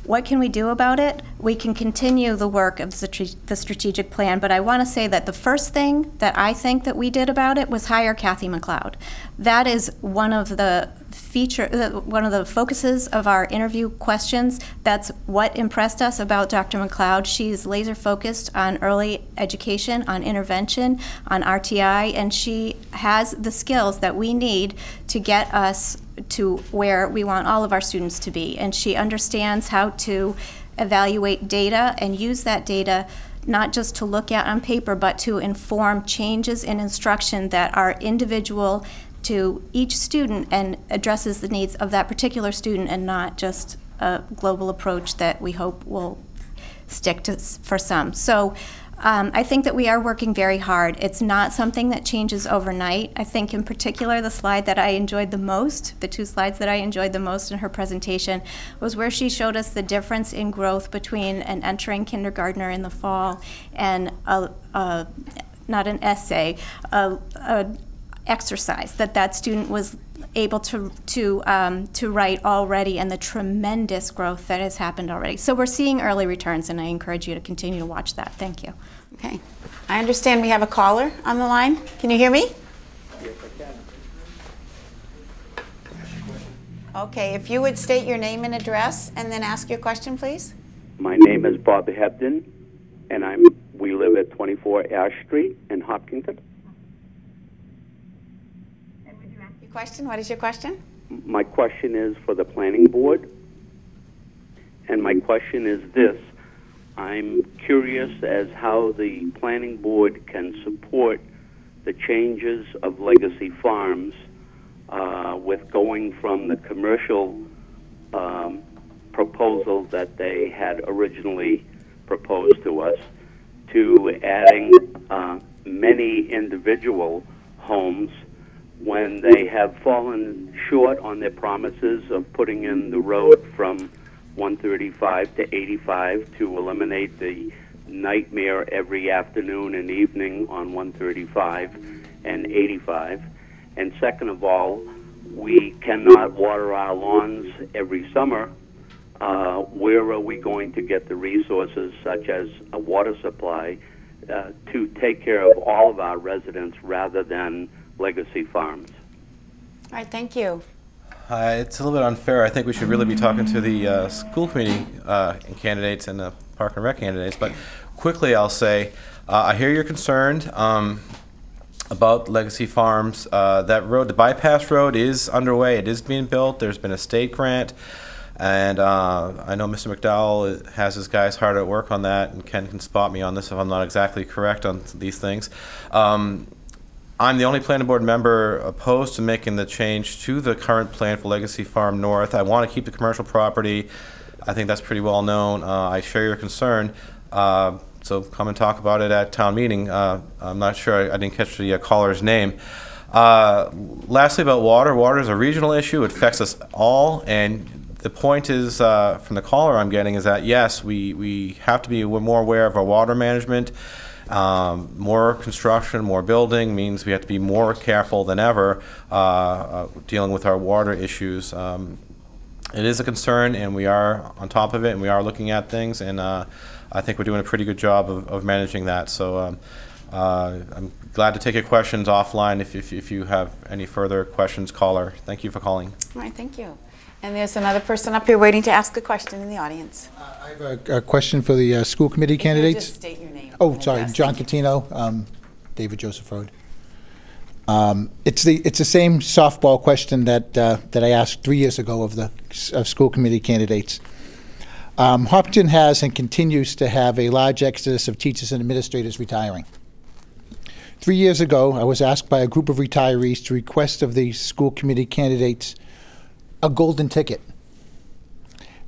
what can we do about it? We can continue the work of the, the strategic plan, but I want to say that the first thing that I think that we did about it was hire Kathy McLeod. That is one of the feature, uh, one of the focuses of our interview questions. That's what impressed us about Dr. McLeod. She's laser focused on early education, on intervention, on RTI, and she has the skills that we need to get us to where we want all of our students to be. And she understands how to evaluate data and use that data not just to look at on paper, but to inform changes in instruction that are individual to each student and addresses the needs of that particular student and not just a global approach that we hope will stick to for some. So um, I think that we are working very hard. It's not something that changes overnight. I think, in particular, the slide that I enjoyed the most, the two slides that I enjoyed the most in her presentation, was where she showed us the difference in growth between an entering kindergartner in the fall and a, a not an essay, a, a exercise that that student was able to to um, to write already, and the tremendous growth that has happened already. So we're seeing early returns, and I encourage you to continue to watch that. Thank you. Okay. I understand we have a caller on the line. Can you hear me? Okay, if you would state your name and address and then ask your question, please. My name is Bob Hebden, and I'm we live at 24 Ash Street in Hopkinton. Your question? What is your question? My question is for the planning board, and my question is this: I'm curious as how the planning board can support the changes of Legacy Farms uh, with going from the commercial um, proposal that they had originally proposed to us to adding uh, many individual homes when they have fallen short on their promises of putting in the road from 135 to 85 to eliminate the nightmare every afternoon and evening on 135 and 85. And second of all, we cannot water our lawns every summer. Uh, where are we going to get the resources, such as a water supply, uh, to take care of all of our residents rather than legacy farms? All right, thank you. Uh, it's a little bit unfair. I think we should really be talking to the uh, school committee uh, candidates and the park and rec candidates. But quickly, I'll say uh, I hear you're concerned um, about Legacy Farms. Uh, that road, the bypass road, is underway. It is being built. There's been a state grant. And uh, I know Mr. McDowell has his guys hard at work on that, and Ken can spot me on this if I'm not exactly correct on these things. Um, I'm the only planning board member opposed to making the change to the current plan for Legacy Farm North. I want to keep the commercial property. I think that's pretty well known. Uh, I share your concern. Uh, so come and talk about it at town meeting. Uh, I'm not sure, I, I didn't catch the uh, caller's name. Uh, lastly, about water. Water is a regional issue. It affects us all. And the point is, uh, from the caller I'm getting, is that yes, we, we have to be more aware of our water management. Um, more construction, more building means we have to be more careful than ever uh, uh, dealing with our water issues. Um, it is a concern, and we are on top of it, and we are looking at things, and uh, I think we're doing a pretty good job of, of managing that. So um, uh, I'm glad to take your questions offline if, if, if you have any further questions, caller. Thank you for calling. All right, thank you. And there's another person up here waiting to ask a question in the audience. I have a, a question for the uh, school committee candidates. Just state your name. Oh, sorry. John Catino, um, David Joseph Road. Um, It's the, it's the same softball question that, uh, that I asked three years ago of the, of school committee candidates. Um, Hopkinton has and continues to have a large exodus of teachers and administrators retiring. Three years ago, I was asked by a group of retirees to request of the school committee candidates a golden ticket.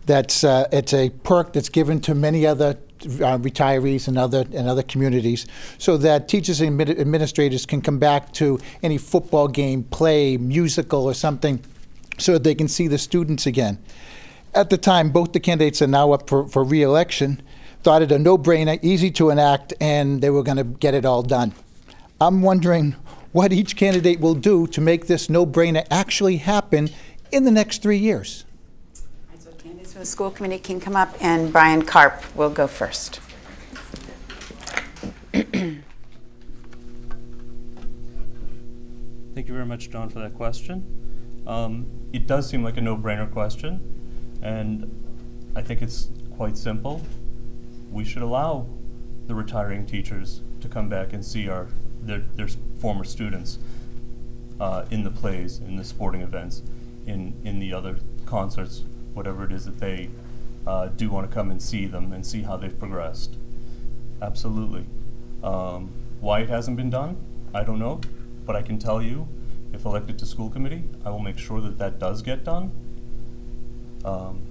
That's uh, it's a perk that's given to many other uh, retirees and other and other communities, so that teachers and admi- administrators can come back to any football game, play, musical, or something, so that they can see the students again. At the time, both the candidates are now up for, for re-election. Thought it a no-brainer, easy to enact, and they were going to get it all done. I'm wondering what each candidate will do to make this no-brainer actually happen in the next three years. So candidates for the school committee can come up, and Brian Karp will go first. Thank you very much, John, for that question. Um, it does seem like a no-brainer question, and I think it's quite simple. We should allow the retiring teachers to come back and see our their, their former students uh, in the plays, in the sporting events, in in the other concerts, whatever it is that they uh, do want to come and see them and see how they've progressed. Absolutely. Um, why it hasn't been done, I don't know, but I can tell you, if elected to school committee, I will make sure that that does get done. Um,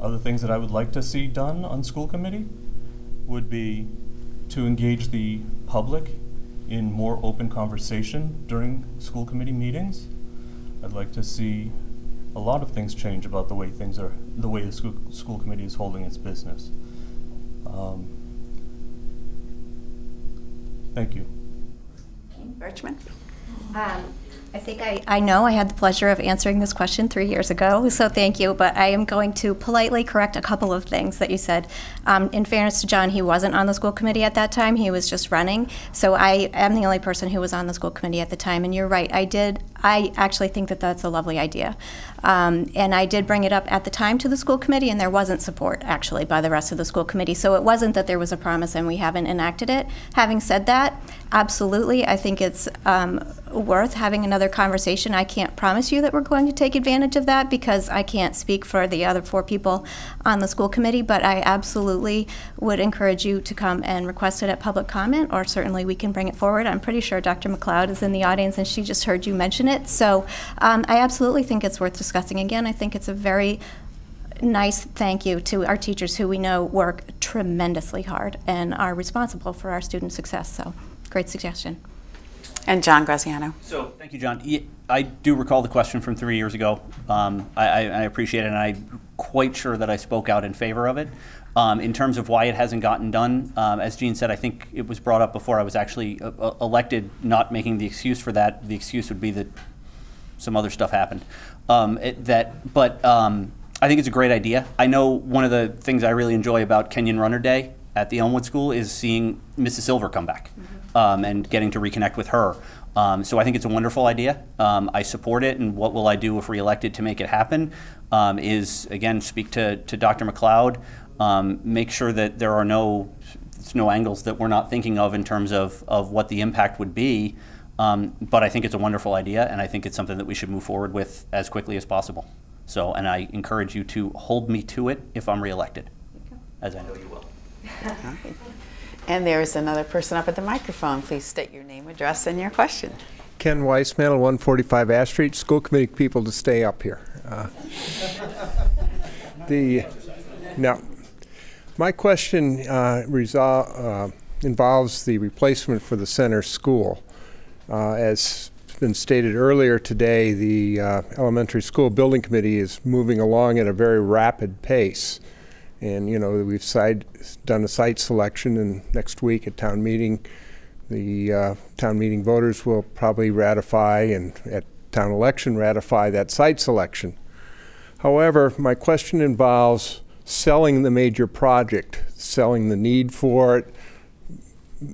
other things that I would like to see done on school committee would be to engage the public in more open conversation during school committee meetings. I'd like to see a lot of things change about the way things are, the way the school, school committee is holding its business. Um, Thank you. Bertschmann? Um, I think I, I know I had the pleasure of answering this question three years ago, so thank you. But I am going to politely correct a couple of things that you said. Um, in fairness to John, he wasn't on the school committee at that time, he was just running. So I am the only person who was on the school committee at the time. And you're right, I did, I actually think that that's a lovely idea. Um, and I did bring it up at the time to the school committee, and there wasn't support actually by the rest of the school committee. So it wasn't that there was a promise and we haven't enacted it. Having said that, absolutely, I think it's um, worth having another conversation. I can't promise you that we're going to take advantage of that because I can't speak for the other four people on the school committee, but I absolutely would encourage you to come and request it at public comment, or certainly we can bring it forward. I'm pretty sure Dr. McLeod is in the audience and she just heard you mention it. So um, I absolutely think it's worth discussing again. I think it's a very nice thank you to our teachers who we know work tremendously hard and are responsible for our student success. So, great suggestion. And John Graziano. So, thank you, John. I do recall the question from three years ago. Um, I, I, I appreciate it, and I'm quite sure that I spoke out in favor of it. Um, in terms of why it hasn't gotten done, um, as Gene said, I think it was brought up before I was actually uh, uh, elected, not making the excuse for that. The excuse would be that some other stuff happened. Um, it, that, but um, I think it's a great idea. I know one of the things I really enjoy about Kenyan Runner Day at the Elmwood School is seeing Mrs. Silver come back um, and getting to reconnect with her. Um, so I think it's a wonderful idea. Um, I support it, and what will I do if reelected to make it happen? Um, is again speak to, to Dr. McLeod, um, make sure that there are no no angles that we're not thinking of in terms of, of what the impact would be. Um, but I think it's a wonderful idea, and I think it's something that we should move forward with as quickly as possible. So, and I encourage you to hold me to it if I'm reelected, as I know you will. And there is another person up at the microphone. Please state your name, address, and your question. Ken Weismantel, 145 Ash Street, school committee people to stay up here. Uh, the now, my question uh, uh, involves the replacement for the center school. Uh, as been stated earlier today, the uh, elementary school building committee is moving along at a very rapid pace. And, you know, we've side, done a site selection, and next week at town meeting, the uh, town meeting voters will probably ratify and at town election ratify that site selection. However, my question involves selling the major project, selling the need for it.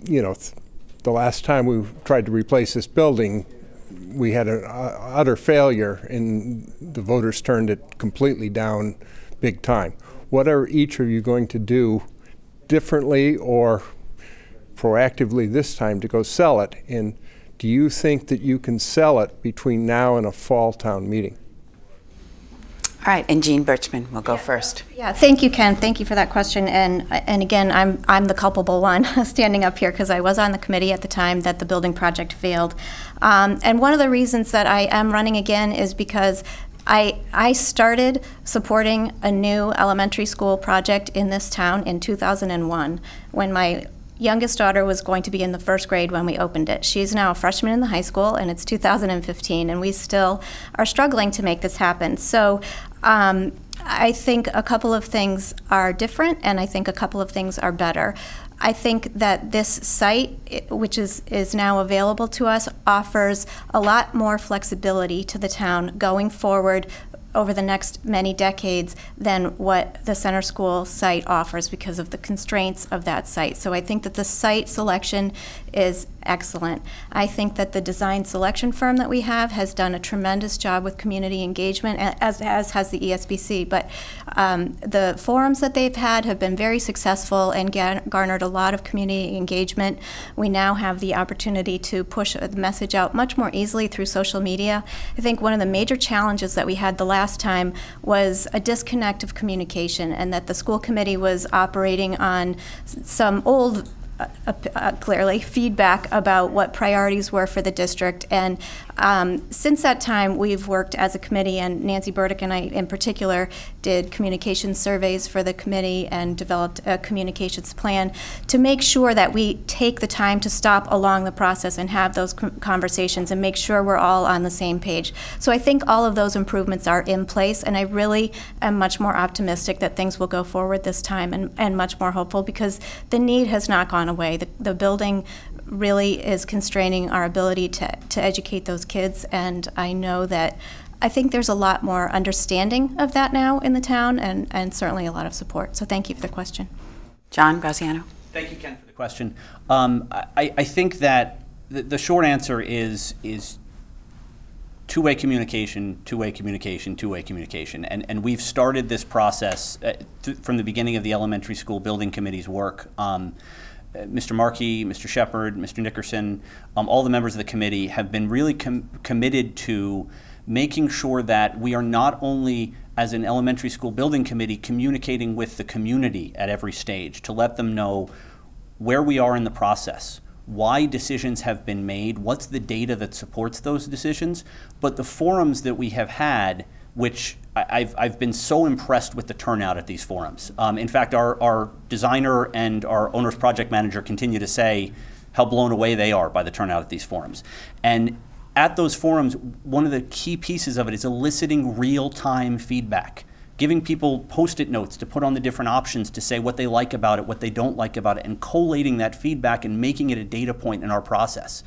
You know, th- the last time we tried to replace this building, we had an uh, utter failure and the voters turned it completely down big time. What are each of you going to do differently or proactively this time to go sell it? And do you think that you can sell it between now and a fall town meeting? All right, and Jean Bertschmann will go first. Yeah, thank you, Ken. Thank you for that question. And and again, I'm I'm the culpable one standing up here because I was on the committee at the time that the building project failed. Um, and one of the reasons that I am running again is because I, I started supporting a new elementary school project in this town in 2001 when my youngest daughter was going to be in the first grade when we opened it. She's now a freshman in the high school, and it's 2015, and we still are struggling to make this happen. So um, I think a couple of things are different, and I think a couple of things are better. I think that this site, which is, is now available to us, offers a lot more flexibility to the town going forward over the next many decades than what the center school site offers because of the constraints of that site. So I think that the site selection is excellent. I think that the design selection firm that we have has done a tremendous job with community engagement, as, as has the ESBC. But um, the forums that they've had have been very successful and garnered a lot of community engagement. We now have the opportunity to push the message out much more easily through social media. I think one of the major challenges that we had the last time was a disconnect of communication, and that the school committee was operating on some old uh, uh, clearly feedback about what priorities were for the district. And um, since that time, we've worked as a committee, and Nancy Burdick and I, in particular, did communication surveys for the committee and developed a communications plan to make sure that we take the time to stop along the process and have those conversations and make sure we're all on the same page. So I think all of those improvements are in place, and I really am much more optimistic that things will go forward this time and, and much more hopeful because the need has not gone away. The, the building really is constraining our ability to, to educate those kids, and I know that I think there's a lot more understanding of that now in the town and, and certainly a lot of support. So thank you for the question. John Graziano. Thank you, Ken, for the question. Um, I, I think that the, the short answer is is two-way communication, two-way communication, two-way communication, and and we've started this process uh, th- from the beginning of the elementary school building committee's work. Um, uh, Mr. Markey, Mr. Shepard, Mr. Nickerson, um, all the members of the committee have been really com- committed to making sure that we are not only as an elementary school building committee communicating with the community at every stage to let them know where we are in the process, why decisions have been made, what's the data that supports those decisions, but the forums that we have had, which I've, I've been so impressed with the turnout at these forums. Um, in fact, our, our designer and our owner's project manager continue to say how blown away they are by the turnout at these forums. And at those forums, one of the key pieces of it is eliciting real time feedback, giving people post it notes to put on the different options to say what they like about it, what they don't like about it, and collating that feedback and making it a data point in our process.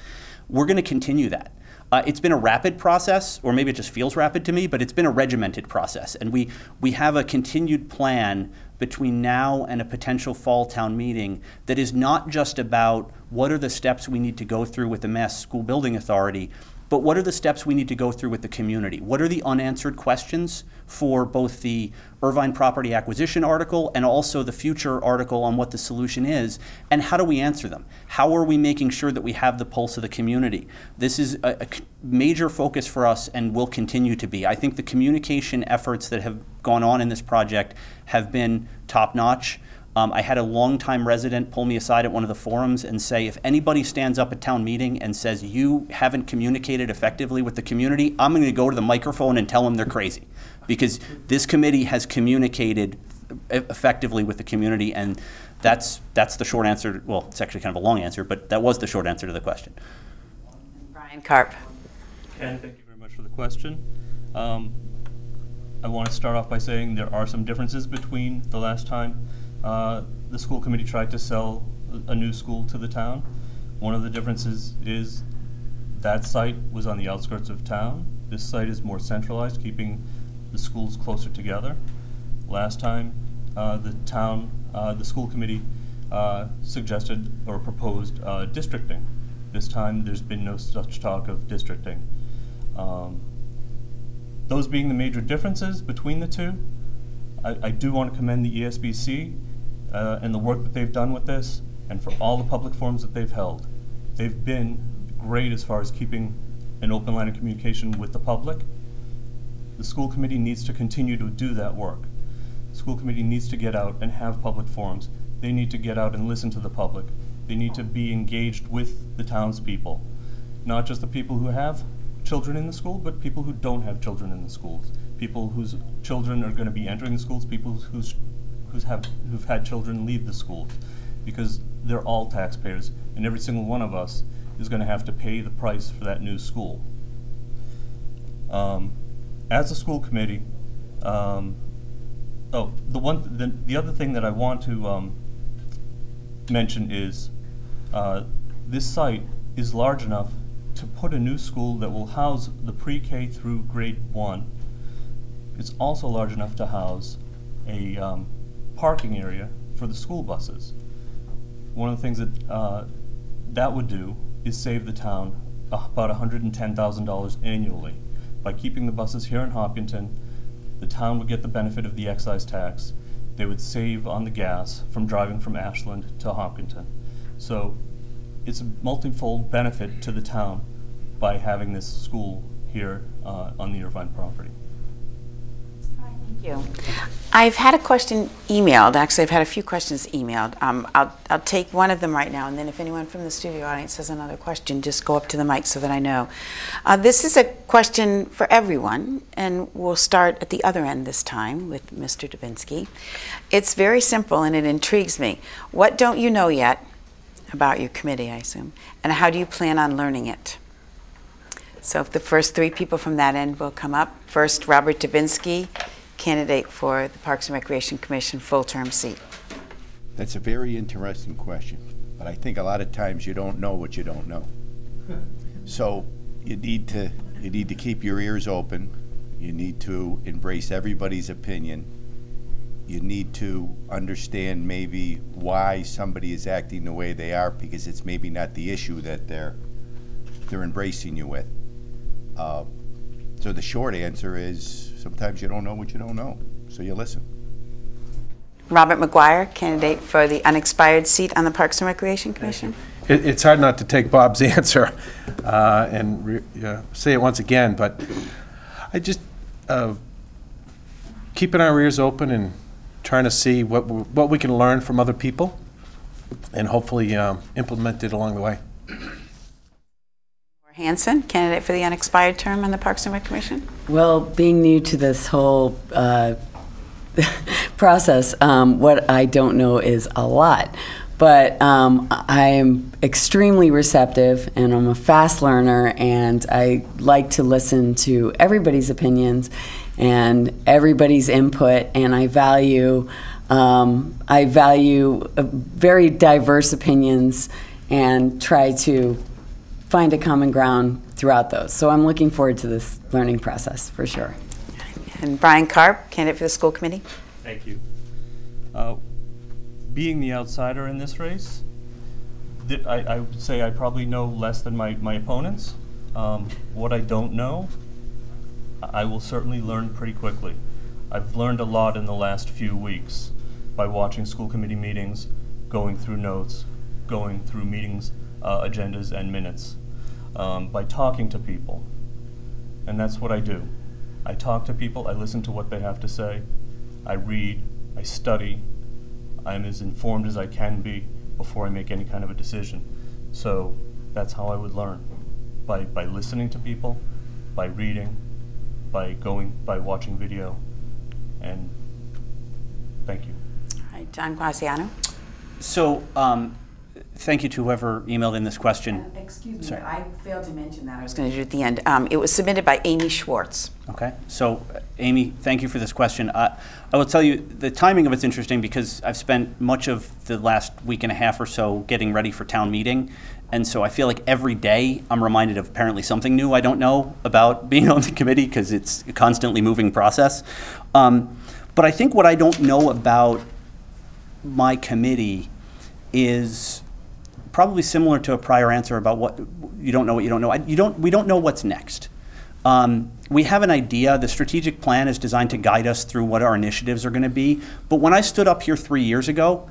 We're going to continue that. Uh, it's been a rapid process, or maybe it just feels rapid to me, but it's been a regimented process. And we, we have a continued plan between now and a potential fall town meeting that is not just about what are the steps we need to go through with the Mass School Building Authority, but what are the steps we need to go through with the community? What are the unanswered questions for both the Irvine property acquisition article and also the future article on what the solution is? And how do we answer them? How are we making sure that we have the pulse of the community? This is a major focus for us and will continue to be. I think the communication efforts that have gone on in this project have been top notch. Um, I had a longtime resident pull me aside at one of the forums and say, if anybody stands up at town meeting and says you haven't communicated effectively with the community, I'm going to go to the microphone and tell them they're crazy. Because this committee has communicated effectively with the community, and that's, that's the short answer. Well, it's actually kind of a long answer, but that was the short answer to the question. Brian Carp. Ken, thank you very much for the question. Um, I want to start off by saying there are some differences between the last time uh, the school committee tried to sell a a new school to the town. One of the differences is that site was on the outskirts of town. This site is more centralized, keeping the schools closer together. Last time, uh, the town, uh, the school committee uh, suggested or proposed uh, districting. This time, there's been no such talk of districting. Um, those being the major differences between the two, I, I do want to commend the ESBC uh, and the work that they've done with this, and for all the public forums that they've held. They've been great as far as keeping an open line of communication with the public. The school committee needs to continue to do that work. The school committee needs to get out and have public forums. They need to get out and listen to the public. They need to be engaged with the townspeople, not just the people who have children in the school, but people who don't have children in the schools, people whose children are going to be entering the schools, people whose who's have who've had children leave the schools, because they're all taxpayers, and every single one of us is going to have to pay the price for that new school. Um, as a school committee, um, oh, the one, the, the other thing that I want to um, mention is uh, this site is large enough to put a new school that will house the pre-K through grade one. It's also large enough to house a um, parking area for the school buses. One of the things that uh, that would do is save the town about $110,000 annually. By keeping the buses here in Hopkinton, the town would get the benefit of the excise tax. They would save on the gas from driving from Ashland to Hopkinton. So it's a multifold benefit to the town by having this school here uh, on the Irvine property. You. I've had a question emailed. Actually, I've had a few questions emailed. Um, I'll, I'll take one of them right now, and then if anyone from the studio audience has another question, just go up to the mic so that I know. Uh, this is a question for everyone, and we'll start at the other end this time with Mr. Dubinsky. It's very simple, and it intrigues me. What don't you know yet about your committee, I assume, and how do you plan on learning it? So if the first three people from that end will come up. First, Robert Dubinsky, candidate for the Parks and Recreation Commission full-term seat. That's a very interesting question, but I think a lot of times you don't know what you don't know. So you need to you need to keep your ears open. You need to embrace everybody's opinion. You need to understand maybe why somebody is acting the way they are because it's maybe not the issue that they're they're embracing you with. Uh, so the short answer is sometimes you don't know what you don't know, so you listen. Robert McGuire, candidate for the unexpired seat on the Parks and Recreation Commission. It, it's hard not to take Bob's answer uh, and re, uh, say it once again, but I just uh, keeping our ears open and trying to see what we- what we can learn from other people, and hopefully um, implement it along the way. Hanson, candidate for the unexpired term on the Parks and Rec Commission. Well, being new to this whole uh, process, um, what I don't know is a lot. But um, I am extremely receptive and I'm a fast learner, and I like to listen to everybody's opinions and everybody's input, and I value. Um, I value uh, very diverse opinions and try to find a common ground throughout those. So I'm looking forward to this learning process for sure. And Brian Carp, candidate for the school committee. Thank you. Uh, being the outsider in this race, th- I, I would say I probably know less than my, my opponents. Um, what I don't know, I I will certainly learn pretty quickly. I've learned a lot in the last few weeks by watching school committee meetings, going through notes, going through meetings, uh, agendas, and minutes, um, by talking to people. And that's what I do. I talk to people, I listen to what they have to say, I read, I study, I'm as informed as I can be before I make any kind of a decision. So that's how I would learn by, by listening to people, by reading, by going, by watching video, and thank you. All right, John Graziano. So, um, thank you to whoever emailed in this question. Excuse me, Sorry. I failed to mention that. I was going to do it at the end. Um, It was submitted by Amy Schwartz. Okay, so uh, Amy, thank you for this question. I, I will tell you, the timing of it's interesting because I've spent much of the last week and a half or so getting ready for town meeting. And so I feel like every day I'm reminded of apparently something new I don't know about being on the committee because it's a constantly moving process. Um, but I think what I don't know about my committee is probably similar to a prior answer about what you don't know what you don't know. I, you don't, we don't know what's next. Um, we have an idea. The strategic plan is designed to guide us through what our initiatives are going to be. But when I stood up here three years ago,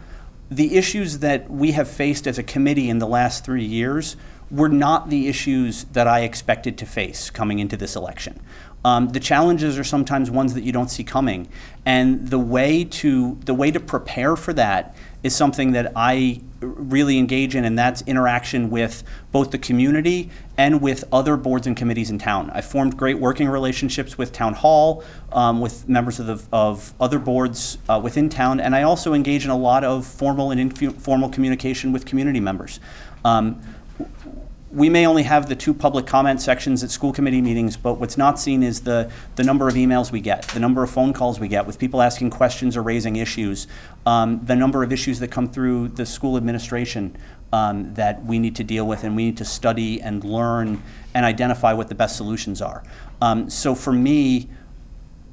the issues that we have faced as a committee in the last three years were not the issues that I expected to face coming into this election. Um, the challenges are sometimes ones that you don't see coming, and the way to the way to prepare for that is something that I really engage in, and that's interaction with both the community and with other boards and committees in town. I formed great working relationships with town hall, um, with members of, the, of other boards uh, within town, and I also engage in a lot of formal and informal communication with community members. Um, we may only have the two public comment sections at school committee meetings, but what's not seen is the, the number of emails we get, the number of phone calls we get with people asking questions or raising issues, um, the number of issues that come through the school administration um, that we need to deal with and we need to study and learn and identify what the best solutions are. Um, so for me,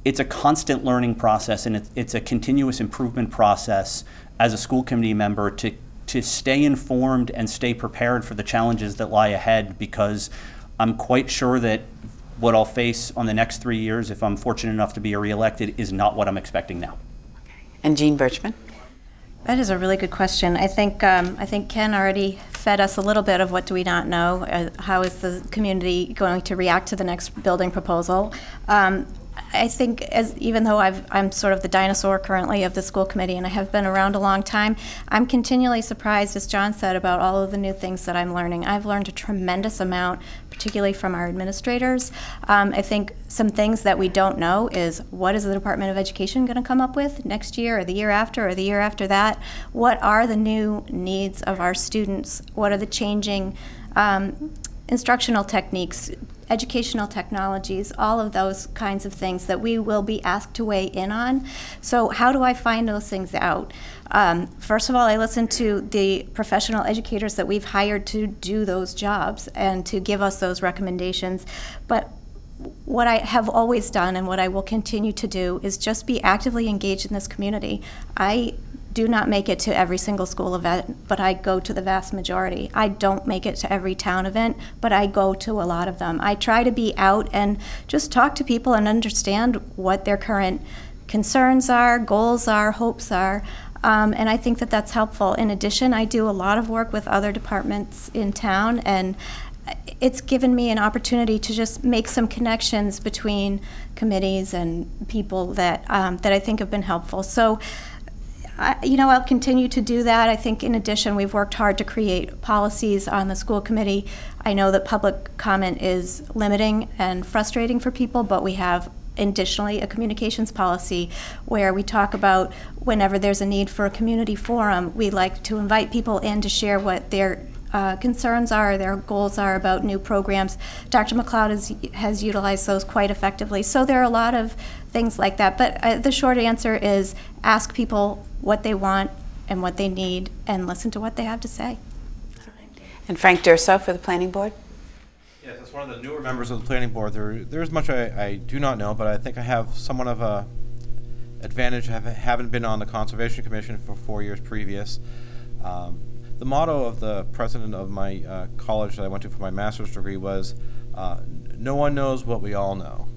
it's a constant learning process and it's, it's a continuous improvement process as a school committee member to to stay informed and stay prepared for the challenges that lie ahead because I'm quite sure that what I'll face on the next three years, if I'm fortunate enough to be reelected, is not what I'm expecting now. And Jean Bertschmann. That is a really good question. I think um, I think Ken already fed us a little bit of what do we not know. Uh, how is the community going to react to the next building proposal? Um, I think as even though I've, I'm sort of the dinosaur currently of the school committee and I have been around a long time, I'm continually surprised, as John said, about all of the new things that I'm learning. I've learned a tremendous amount, particularly from our administrators. Um, I think some things that we don't know is what is the Department of Education going to come up with next year or the year after or the year after that? What are the new needs of our students? What are the changing um, instructional techniques, educational technologies, all of those kinds of things that we will be asked to weigh in on. So, how do I find those things out? Um, first of all, I listen to the professional educators that we've hired to do those jobs and to give us those recommendations. But what I have always done and what I will continue to do is just be actively engaged in this community. I do not make it to every single school event, but I go to the vast majority. I don't make it to every town event, but I go to a lot of them. I try to be out and just talk to people and understand what their current concerns are, goals are, hopes are. Um, and I think that that's helpful. In addition, I do a lot of work with other departments in town, and it's given me an opportunity to just make some connections between committees and people that um, that I think have been helpful. So. I, you know, I'll continue to do that. I think, in addition, we've worked hard to create policies on the school committee. I know that public comment is limiting and frustrating for people, but we have additionally a communications policy where we talk about whenever there's a need for a community forum, we like to invite people in to share what their uh, concerns are, their goals are about new programs. Dr. McLeod has, has utilized those quite effectively. So there are a lot of things like that. But uh, the short answer is ask people what they want and what they need and listen to what they have to say. And Frank Durso for the Planning Board. Yes, as one of the newer members of the planning board, there there's much I, I do not know, but I think I have somewhat of a advantage. I haven't been on the conservation commission for four years previous. Um, the motto of the president of my uh, college that I went to for my master's degree was uh, no one knows what we all know.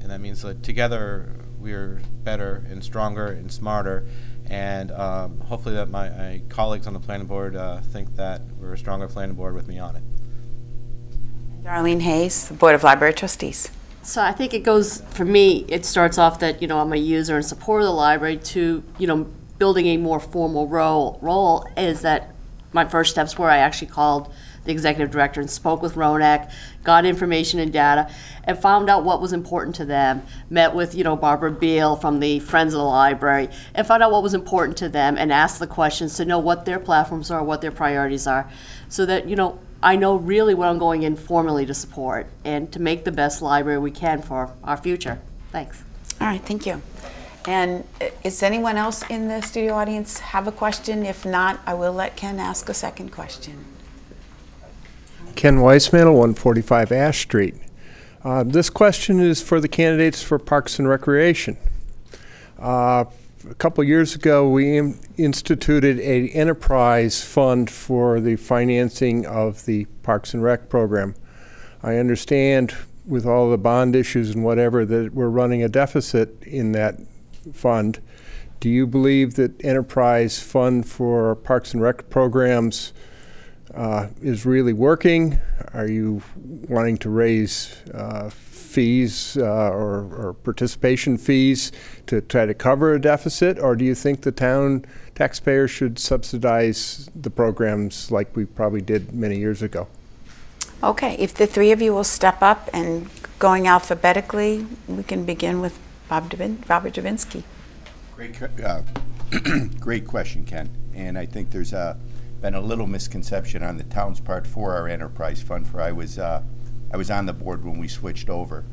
And that means that together we're better and stronger and smarter. And um, hopefully that my, my colleagues on the planning board uh, think that we're a stronger planning board with me on it. Darlene Hayes, Board of Library Trustees. So I think it goes, for me, it starts off that, you know, I'm a user and supporter of the library to, you know, building a more formal role, role is that my first steps were I actually called the executive director and spoke with Ronak, got information and data, and found out what was important to them. Met with, you know, Barbara Beal from the Friends of the Library, and found out what was important to them and asked the questions to know what their platforms are, what their priorities are, so that, you know, I know really what I'm going in formally to support and to make the best library we can for our future. Thanks. All right, thank you. And uh, is anyone else in the studio audience have a question? If not, I will let Ken ask a second question. Ken Weismantel, 145 Ash Street. Uh, This question is for the candidates for Parks and Recreation. Uh, A couple years ago, we in- instituted an enterprise fund for the financing of the Parks and Rec program. I understand with all the bond issues and whatever, that we're running a deficit in that fund. Do you believe that enterprise fund for Parks and Rec programs uh, is really working? Are you wanting to raise uh, fees uh, or, or participation fees to try to cover a deficit? Or do you think the town taxpayers should subsidize the programs like we probably did many years ago? Okay, if the three of you will step up and going alphabetically, we can begin with Bob Davin, Robert Davinsky. Great, uh, great question, Ken. And I think there's uh, been a little misconception on the town's part for our enterprise fund. For I was, uh, I was on the board when we switched over.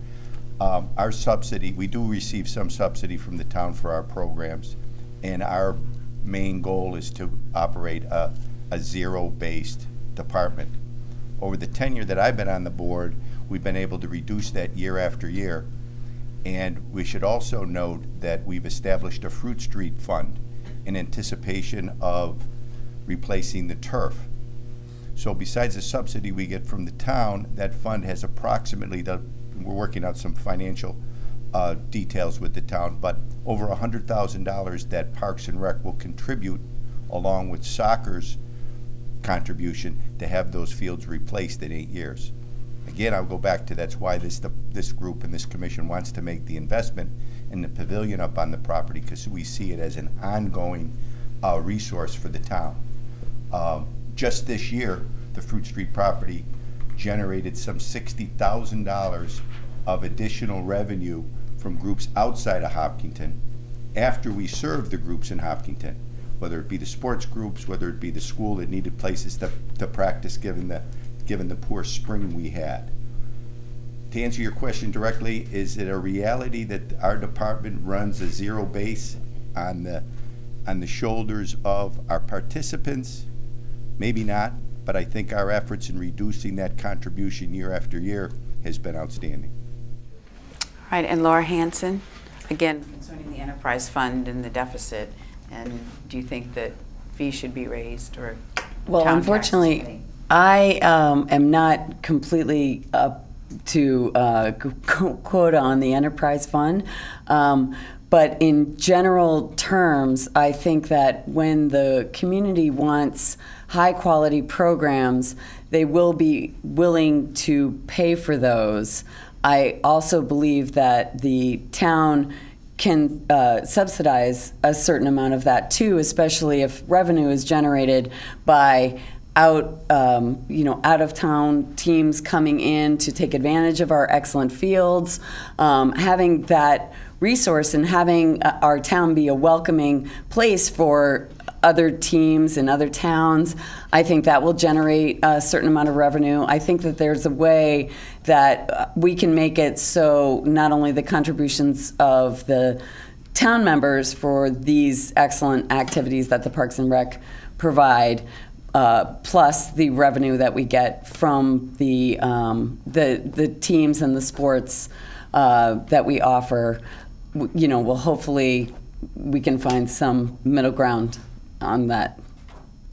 Um, our subsidy, we do receive some subsidy from the town for our programs, and our main goal is to operate a, a zero-based department. Over the tenure that I've been on the board, we've been able to reduce that year after year. And we should also note that we've established a Fruit Street Fund in anticipation of replacing the turf. So besides the subsidy we get from the town, that fund has approximately, the, we're working out some financial uh, details with the town, but over $100,000 that Parks and Rec will contribute along with soccer's contribution to have those fields replaced in eight years. Again, I'll go back to that's why this, the, this group and this commission wants to make the investment in the pavilion up on the property because we see it as an ongoing uh, resource for the town. Um, just this year, the Fruit Street property generated some $60,000 of additional revenue from groups outside of Hopkinton after we served the groups in Hopkinton, whether it be the sports groups, whether it be the school that needed places to, to practice given the, given the poor spring we had. To answer your question directly, is it a reality that our department runs a zero base on the, on the shoulders of our participants? Maybe not, but I think our efforts in reducing that contribution year after year has been outstanding. All right, and Laura Hanson, again, concerning the enterprise fund and the deficit, and do you think that fees should be raised or? Well, town taxes unfortunately, paid? I um, am not completely up to uh, qu- quote on the enterprise fund. Um, but in general terms, I think that when the community wants high quality programs, they will be willing to pay for those. I also believe that the town can uh, subsidize a certain amount of that too, especially if revenue is generated by out um, you know out of town teams coming in to take advantage of our excellent fields um, having that resource and having uh, our town be a welcoming place for other teams and other towns i think that will generate a certain amount of revenue. I think that there's a way that uh, we can make it so not only the contributions of the town members for these excellent activities that the parks and rec provide uh, plus the revenue that we get from the um, the the teams and the sports uh, that we offer, you know, well, hopefully we can find some middle ground on that.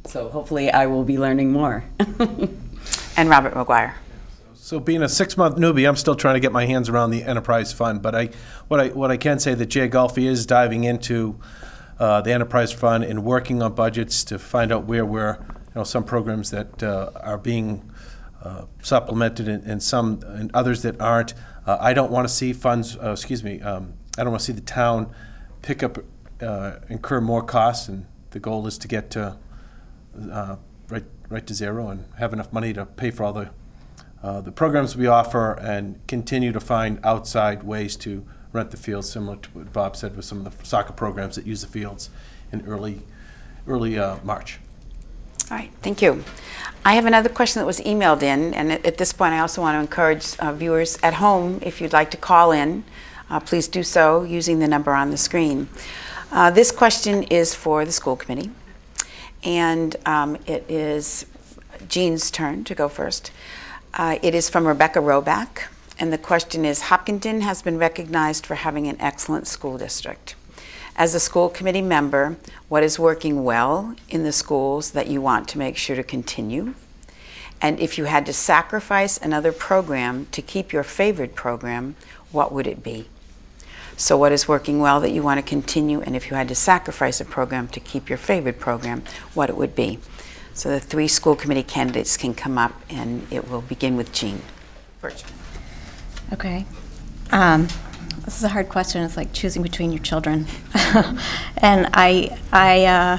So hopefully, I will be learning more. And Robert McGuire. So being a six-month newbie, I'm still trying to get my hands around the enterprise fund. But I, what I, what I can say that Jay Golfi is diving into uh, the enterprise fund and working on budgets to find out where we're, you know, some programs that uh, are being uh, supplemented and, and some and others that aren't. Uh, I don't want to see funds. Uh, excuse me. Um, I don't want to see the town pick up, uh, incur more costs, and the goal is to get to uh, right right to zero and have enough money to pay for all the uh, the programs we offer and continue to find outside ways to rent the fields, similar to what Bob said with some of the soccer programs that use the fields in early early uh, March. All right, thank you. I have another question that was emailed in, and at, at this point, I also want to encourage uh, viewers at home, if you'd like to call in, uh, please do so using the number on the screen. Uh, this question is for the school committee, and um, it is Jean's turn to go first. Uh, it is from Rebecca Roback, and the question is Hopkinton has been recognized for having an excellent school district. As a school committee member, what is working well in the schools that you want to make sure to continue? And if you had to sacrifice another program to keep your favorite program, what would it be? So, what is working well that you want to continue? And if you had to sacrifice a program to keep your favorite program, what it would be? So, the three school committee candidates can come up, and it will begin with Jean. Okay. Um, this is a hard question. It's like choosing between your children. and I, I, uh,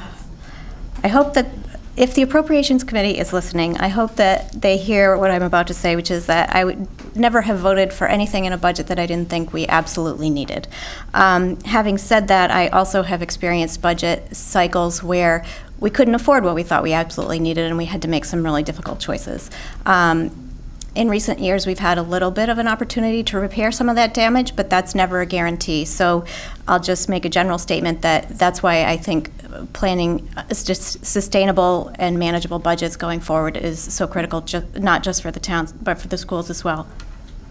I hope that if the Appropriations Committee is listening, I hope that they hear what I'm about to say, which is that I would never have voted for anything in a budget that I didn't think we absolutely needed. Um, having said that, I also have experienced budget cycles where we couldn't afford what we thought we absolutely needed, and we had to make some really difficult choices. Um, in recent years, we've had a little bit of an opportunity to repair some of that damage, but that's never a guarantee. So I'll just make a general statement that that's why I think planning just sustainable and manageable budgets going forward is so critical, ju- not just for the towns, but for the schools as well.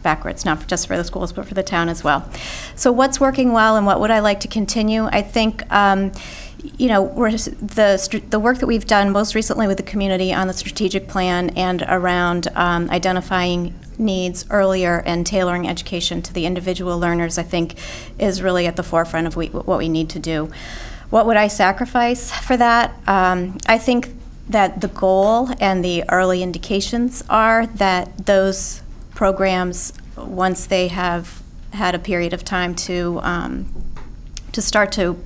Backwards, not just for the schools, but for the town as well. So, what's working well and what would I like to continue? I think. Um, you know, the, the work that we've done most recently with the community on the strategic plan and around um, identifying needs earlier and tailoring education to the individual learners, I think, is really at the forefront of we, what we need to do. What would I sacrifice for that? Um, I think that the goal and the early indications are that those programs, once they have had a period of time to um, to start to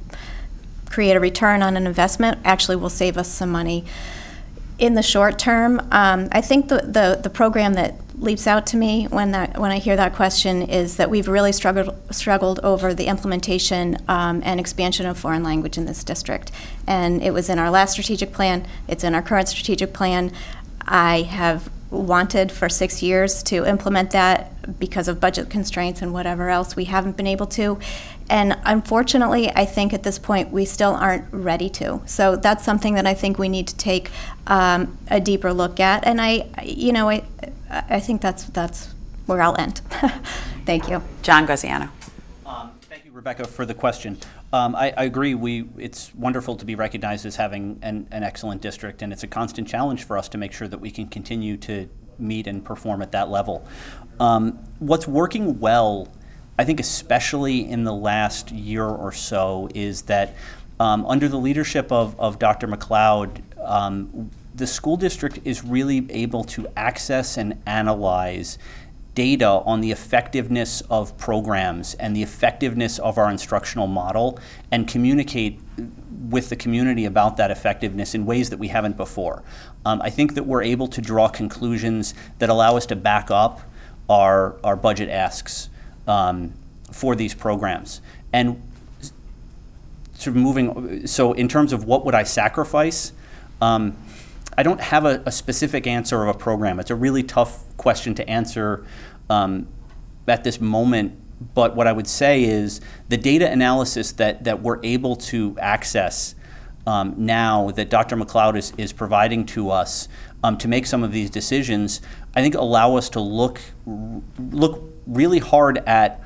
create a return on an investment actually will save us some money. In the short term, um, I think the, the, the program that leaps out to me when that when I hear that question is that we've really struggled struggled over the implementation um, and expansion of foreign language in this district. And it was in our last strategic plan. It's in our current strategic plan. I have wanted for six years to implement that because of budget constraints and whatever else we haven't been able to. And unfortunately, I think at this point we still aren't ready to. So that's something that I think we need to take um, a deeper look at. And I, you know, I, I think that's that's where I'll end. Thank you, John Graziano. Um, thank you, Rebecca, for the question. Um, I, I, agree. We it's wonderful to be recognized as having an, an excellent district, and it's a constant challenge for us to make sure that we can continue to meet and perform at that level. Um, what's working well I think especially in the last year or so, is that um, under the leadership of, of Dr. MacLeod, um, the school district is really able to access and analyze data on the effectiveness of programs and the effectiveness of our instructional model and communicate with the community about that effectiveness in ways that we haven't before. Um, I think that we're able to draw conclusions that allow us to back up our, our budget asks um, for these programs. And sort of moving, so in terms of what would I sacrifice, um, I don't have a, a, specific answer of a program. It's a really tough question to answer um, at this moment. But what I would say is the data analysis that, that we're able to access um, now that Dr. MacLeod is, is providing to us um, to make some of these decisions, I think allow us to look look really hard at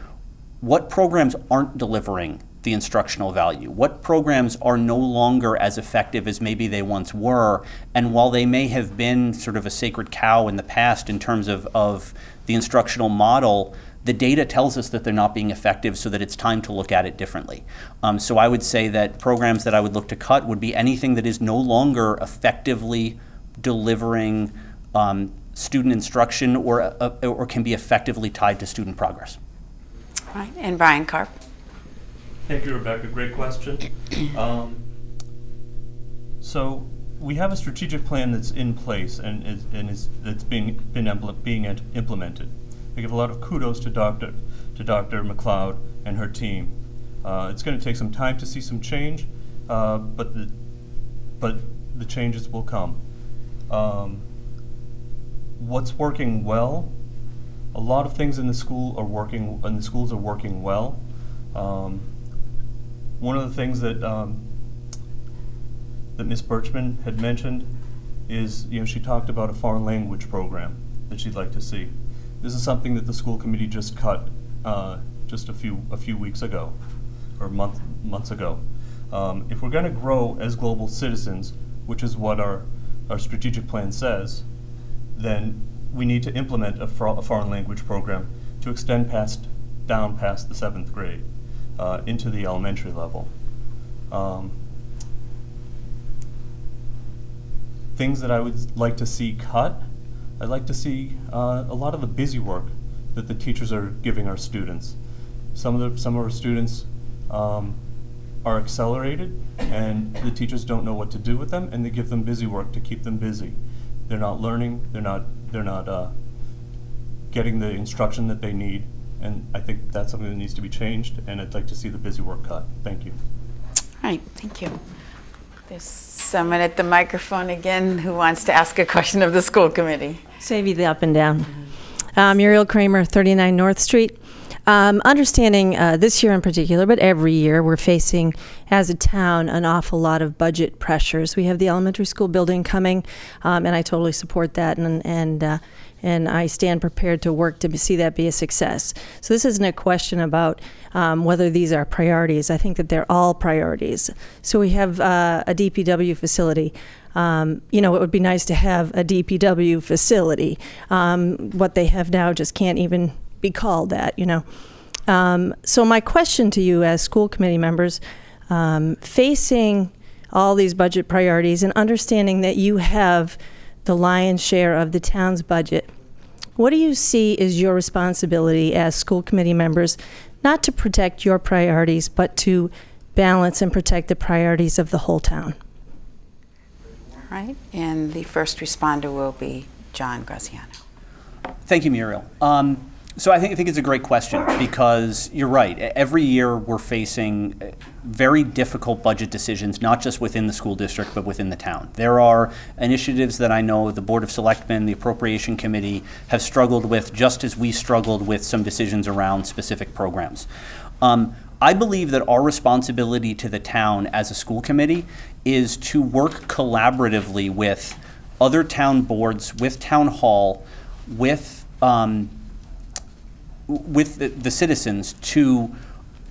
what programs aren't delivering the instructional value? What programs are no longer as effective as maybe they once were? And while they may have been sort of a sacred cow in the past in terms of, of the instructional model, the data tells us that they're not being effective so that it's time to look at it differently. Um, so I would say that programs that I would look to cut would be anything that is no longer effectively delivering um, student instruction or, uh, or can be effectively tied to student progress. All right, and Brian Carp. Thank you, Rebecca. Great question. Um, so we have a strategic plan that's in place and is, and is that's being been impl- being ent- implemented. I give a lot of kudos to Dr. to Dr. MacLeod and her team. Uh, it's going to take some time to see some change, uh, but the but the changes will come. Um, what's working well? A lot of things in the school are working, and the schools are working well. Um, one of the things that um, that Ms. Bertschmann had mentioned is, you know, she talked about a foreign language program that she'd like to see. This is something that the school committee just cut uh, just a few a few weeks ago, or month months ago. Um, if we're going to grow as global citizens, which is what our our strategic plan says, then we need to implement a, a foreign language program to extend past down past the seventh grade uh, into the elementary level. Um, things that I would like to see cut, I'd like to see uh, a lot of the busy work that the teachers are giving our students. Some of the, some of our students um, are accelerated, and the teachers don't know what to do with them, and they give them busy work to keep them busy. They're not learning. They're not. They're not uh, getting the instruction that they need, and I think that's something that needs to be changed. And I'd like to see the busy work cut. Thank you. All right, thank you. There's someone at the microphone again who wants to ask a question of the school committee. Save you the up and down. Uh, Muriel Kramer, 39 North Street. Um, understanding uh, this year in particular, but every year, we're facing, as a town, an awful lot of budget pressures. We have the elementary school building coming, um, and I totally support that, and and uh, and I stand prepared to work to see that be a success. So this isn't a question about um, whether these are priorities. I think that they're all priorities. So we have uh, a DPW facility. Um, you know, it would be nice to have a DPW facility. Um, what they have now just can't even be called that, you know. Um, so my question to you as school committee members, um, facing all these budget priorities and understanding that you have the lion's share of the town's budget, what do you see is your responsibility as school committee members, not to protect your priorities, but to balance and protect the priorities of the whole town? All right, and the first responder will be John Graziano. Thank you, Muriel. Um, so I think, I think it's a great question because you're right. Every year we're facing uh, very difficult budget decisions, not just within the school district, but within the town. There are initiatives that I know the Board of Selectmen, the Appropriation Committee have struggled with, just as we struggled with some decisions around specific programs. Um, I believe that our responsibility to the town as a school committee is to work collaboratively with other town boards, with town hall, with um, with the, the citizens to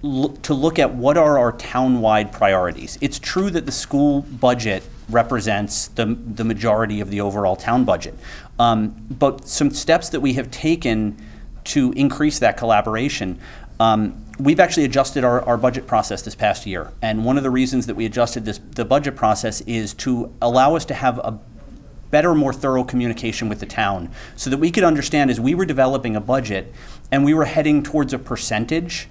look, to look at what are our town-wide priorities. It's true that the school budget represents the, the majority of the overall town budget. Um, but some steps that we have taken to increase that collaboration, um, we've actually adjusted our, our budget process this past year. And one of the reasons that we adjusted this, the budget process is to allow us to have a better, more thorough communication with the town so that we could understand as we were developing a budget and we were heading towards a percentage,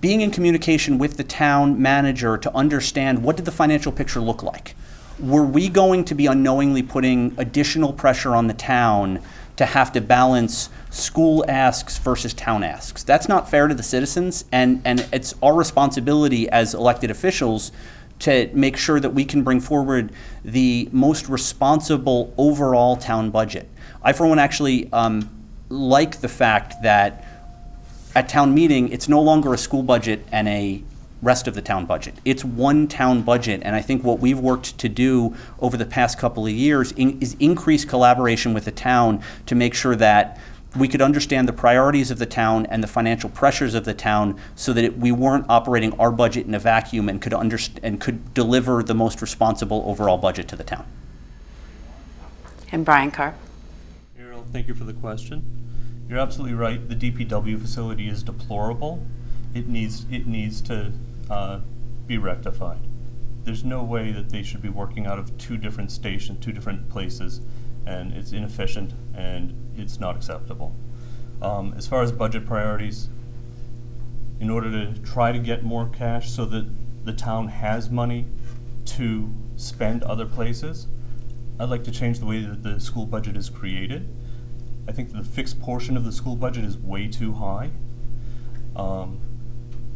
being in communication with the town manager to understand what did the financial picture look like. Were we going to be unknowingly putting additional pressure on the town to have to balance school asks versus town asks? That's not fair to the citizens, and, and it's our responsibility as elected officials to make sure that we can bring forward the most responsible overall town budget. I, for one, actually um, like the fact that at town meeting, it's no longer a school budget and a rest of the town budget. It's one town budget, and I think what we've worked to do over the past couple of years in, is increase collaboration with the town to make sure that we could understand the priorities of the town and the financial pressures of the town so that it, we weren't operating our budget in a vacuum and could underst- and could deliver the most responsible overall budget to the town. And Brian Carp. Muriel, thank you for the question. You're absolutely right. The DPW facility is deplorable. It needs it needs to uh, be rectified. There's no way that they should be working out of two different stations, two different places, and it's inefficient and it's not acceptable. Um, as far as budget priorities, in order to try to get more cash so that the town has money to spend other places, I'd like to change the way that the school budget is created. I think the fixed portion of the school budget is way too high. Um,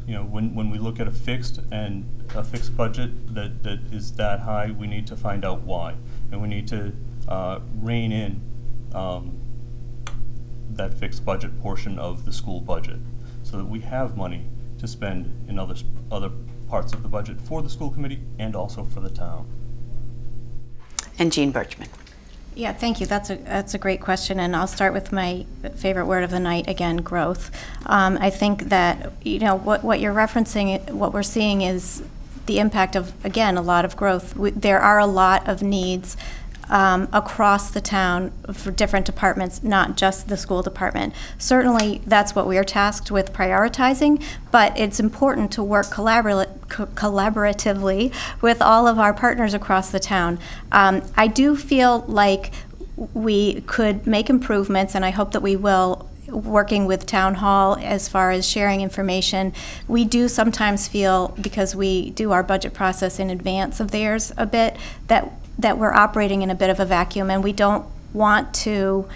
you know, when, when we look at a fixed and a fixed budget that, that is that high, we need to find out why. And we need to uh, rein in um, that fixed budget portion of the school budget so that we have money to spend in other, other parts of the budget for the school committee and also for the town. And Jean Bertschmann. Yeah, thank you. That's a, that's a great question, and I'll start with my favorite word of the night, again, growth. Um, I think that, you know, what, what you're referencing, what we're seeing is the impact of, again, a lot of growth. We- There are a lot of needs um, across the town for different departments, not just the school department. Certainly, that's what we are tasked with prioritizing, but it's important to work collabora- co- collaboratively with all of our partners across the town. Um, I do feel like we could make improvements, and I hope that we will working with town hall as far as sharing information. We do sometimes feel, because we do our budget process in advance of theirs a bit, that, that we're operating in a bit of a vacuum and we don't want to,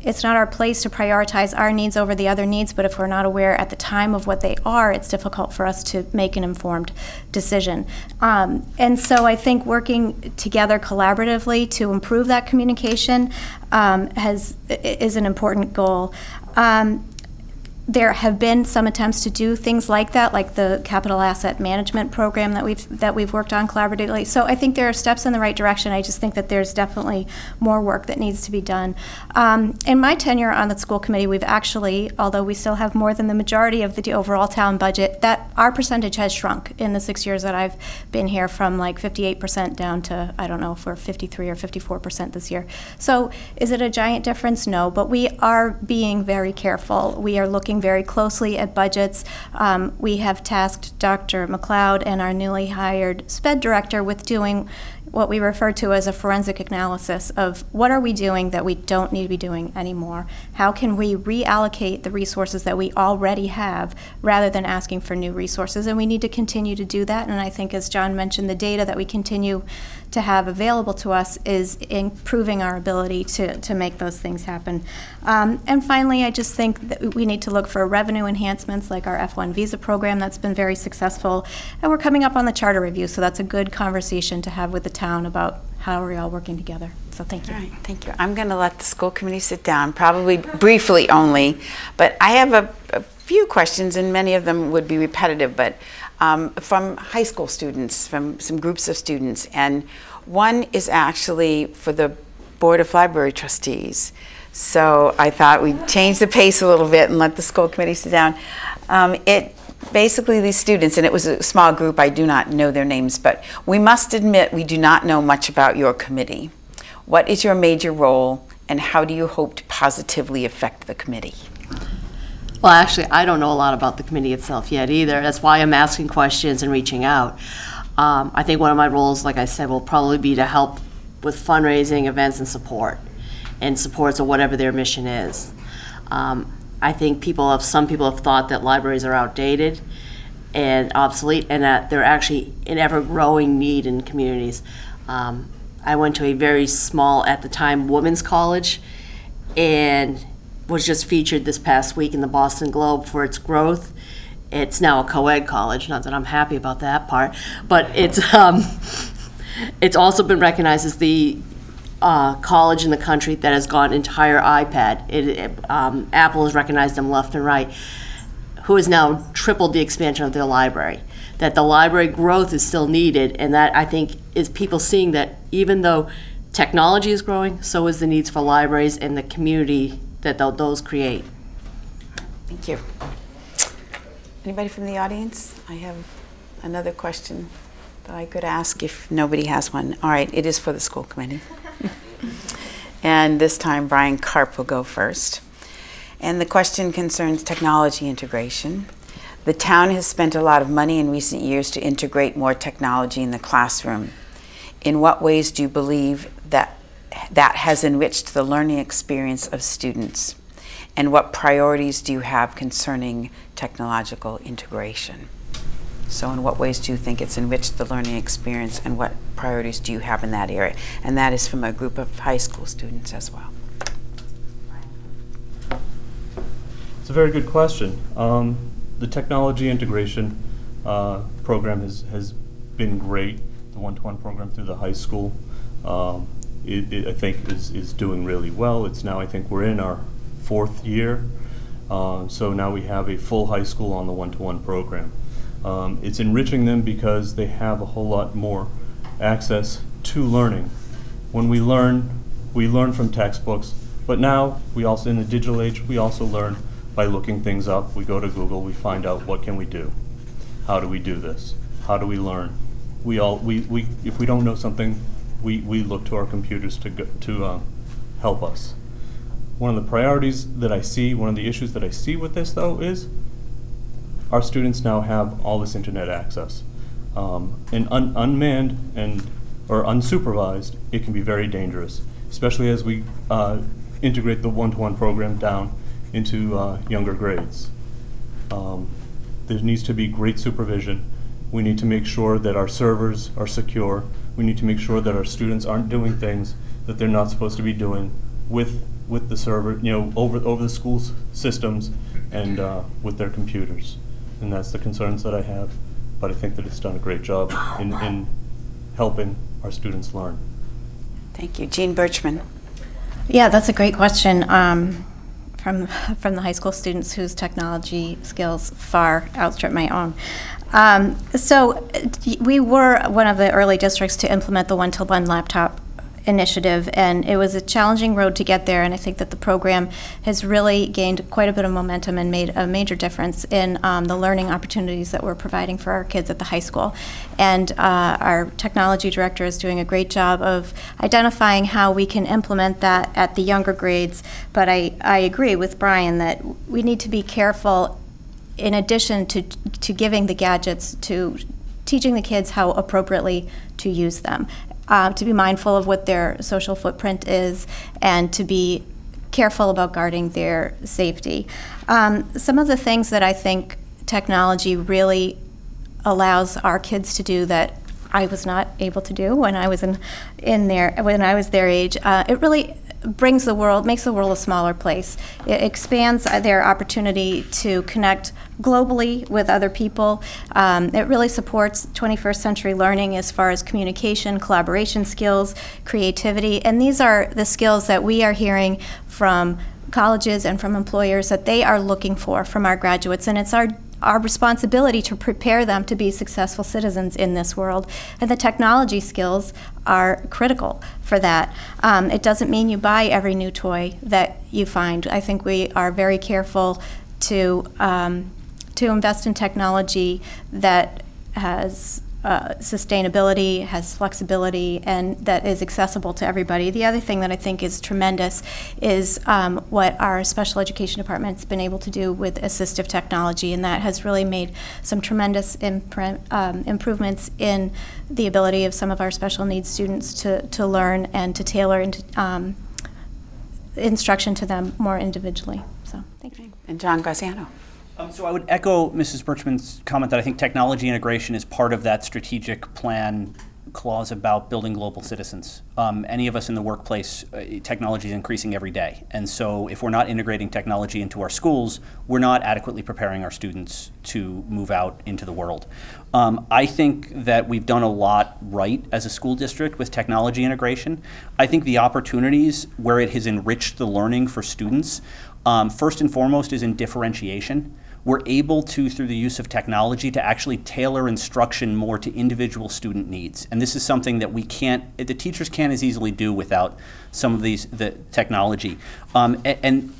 it's not our place to prioritize our needs over the other needs, but if we're not aware at the time of what they are, it's difficult for us to make an informed decision. Um, and so I think working together collaboratively to improve that communication um, has is an important goal. Um, there have been some attempts to do things like that, like the capital asset management program that we've that we've worked on collaboratively. So I think there are steps in the right direction. I just think that there's definitely more work that needs to be done. Um, in my tenure on the school committee, we've actually, although we still have more than the majority of the overall town budget, that our percentage has shrunk in the six years that I've been here, from like 58% down to I don't know if we're 53 or 54% this year. So is it a giant difference? No, but we are being very careful. We are looking very closely at budgets. Um, we have tasked Dr. MacLeod and our newly hired SPED director with doing what we refer to as a forensic analysis of what are we doing that we don't need to be doing anymore? How can we reallocate the resources that we already have rather than asking for new resources? And we need to continue to do that. And I think, as John mentioned, the data that we continue to have available to us is improving our ability to, to make those things happen. Um, and finally, I just think that we need to look for revenue enhancements like our F1 visa program that's been very successful. And we're coming up on the charter review, so that's a good conversation to have with the town about how are we all working together. So thank you. All right, thank you. I'm going to let the school committee sit down, probably briefly only, but I have a, a few questions, and many of them would be repetitive, but um, from high school students, from some groups of students, and one is actually for the Board of Library Trustees. So I thought we'd change the pace a little bit and let the school committee sit down. Um, it basically these students, and it was a small group. I do not know their names, but we must admit we do not know much about your committee. What is your major role, and how do you hope to positively affect the committee? Well, actually, I don't know a lot about the committee itself yet either. That's why I'm asking questions and reaching out. Um, I think one of my roles, like I said, will probably be to help with fundraising, events, and support, and supports of whatever their mission is. Um, I think people have, some people have thought that libraries are outdated and obsolete, and that they're actually an ever-growing need in communities. Um, I went to a very small, at the time, women's college, and was just featured this past week in the Boston Globe for its growth. It's now a co-ed college, not that I'm happy about that part, but it's um, it's also been recognized as the uh, college in the country that has gone entire iPad. It, it, um, Apple has recognized them left and right, who has now tripled the expansion of their library. That the library growth is still needed, and that I think is people seeing that even though technology is growing, so is the needs for libraries, and the community that tho- those create. Thank you. Anybody from the audience? I have another question that I could ask if nobody has one. All right, it is for the school committee. and this time Brian Karp will go first. And the question concerns technology integration. The town has spent a lot of money in recent years to integrate more technology in the classroom. In what ways do you believe that that has enriched the learning experience of students? And what priorities do you have concerning technological integration? So, in what ways do you think it's enriched the learning experience, and what priorities do you have in that area? And that is from a group of high school students as well. It's a very good question. Um, the technology integration uh, program has, has been great. The one-to-one program through the high school, um, it, it, I think, is, is doing really well. It's now, I think, we're in our fourth year. Um, so now we have a full high school on the one-to-one program. Um, it's enriching them because they have a whole lot more access to learning. When we learn, we learn from textbooks, but now we also, in the digital age, we also learn by looking things up. We go to Google, we find out what can we do? How do we do this? How do we learn? We all, we, we, if we don't know something, we, we look to our computers to, go, to um, help us. One of the priorities that I see, one of the issues that I see with this though is our students now have all this internet access. Um, and un unmanned and or unsupervised, it can be very dangerous, especially as we uh, integrate the one-to-one -one program down into uh, younger grades. Um, there needs to be great supervision. We need to make sure that our servers are secure. We need to make sure that our students aren't doing things that they're not supposed to be doing with with the server, you know, over over the school's systems and uh, with their computers. And that's the concerns that I have. But I think that it's done a great job in, in helping our students learn. Thank you. Jean Bertschmann. Yeah, that's a great question. Um, from from the high school students whose technology skills far outstrip my own. Um, so we were one of the early districts to implement the one-to-one laptop initiative, and it was a challenging road to get there. And I think that the program has really gained quite a bit of momentum and made a major difference in um, the learning opportunities that we're providing for our kids at the high school. And uh, our technology director is doing a great job of identifying how we can implement that at the younger grades. But I, I agree with Brian that we need to be careful in addition to, to giving the gadgets to teaching the kids how appropriately to use them uh, to be mindful of what their social footprint is and to be careful about guarding their safety. Um, some of the things that I think technology really allows our kids to do that I was not able to do when I was in in their when I was their age. Uh, it really brings the world, makes the world a smaller place. It expands their opportunity to connect globally with other people. Um, it really supports 21st century learning as far as communication, collaboration skills, creativity, and these are the skills that we are hearing from colleges and from employers that they are looking for from our graduates, and it's our our responsibility to prepare them to be successful citizens in this world. And the technology skills are critical for that. Um, it doesn't mean you buy every new toy that you find. I think we are very careful to um, to invest in technology that has uh, sustainability, has flexibility, and that is accessible to everybody. The other thing that I think is tremendous is um, what our special education department has been able to do with assistive technology, and that has really made some tremendous um, improvements in the ability of some of our special needs students to, to learn and to tailor um, instruction to them more individually. So, thank you. And John Graziano. Um, so I would echo Mrs. Bertschmann's comment that I think technology integration is part of that strategic plan clause about building global citizens. Um, any of us in the workplace, uh, technology is increasing every day. And so if we're not integrating technology into our schools, we're not adequately preparing our students to move out into the world. Um, I think that we've done a lot right as a school district with technology integration. I think the opportunities where it has enriched the learning for students, um, first and foremost, is in differentiation we're able to, through the use of technology, to actually tailor instruction more to individual student needs. And this is something that we can't, the teachers can't as easily do without some of these, the technology. Um, and, and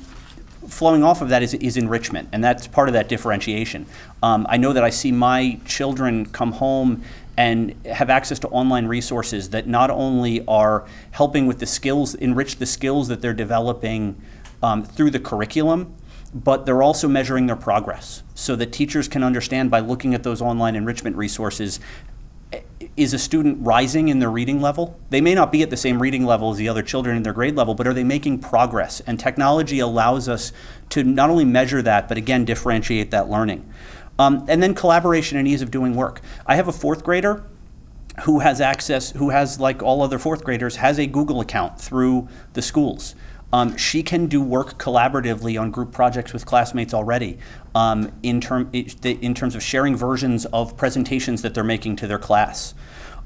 flowing off of that is, is enrichment, and that's part of that differentiation. Um, I know that I see my children come home and have access to online resources that not only are helping with the skills, enrich the skills that they're developing um, through the curriculum, but they're also measuring their progress so that teachers can understand by looking at those online enrichment resources is a student rising in their reading level? They may not be at the same reading level as the other children in their grade level, but are they making progress? And technology allows us to not only measure that, but again, differentiate that learning. Um, and then collaboration and ease of doing work. I have a fourth grader who has access, who has, like all other fourth graders, has a Google account through the schools. Um, she can do work collaboratively on group projects with classmates already um, in, term, in terms of sharing versions of presentations that they're making to their class.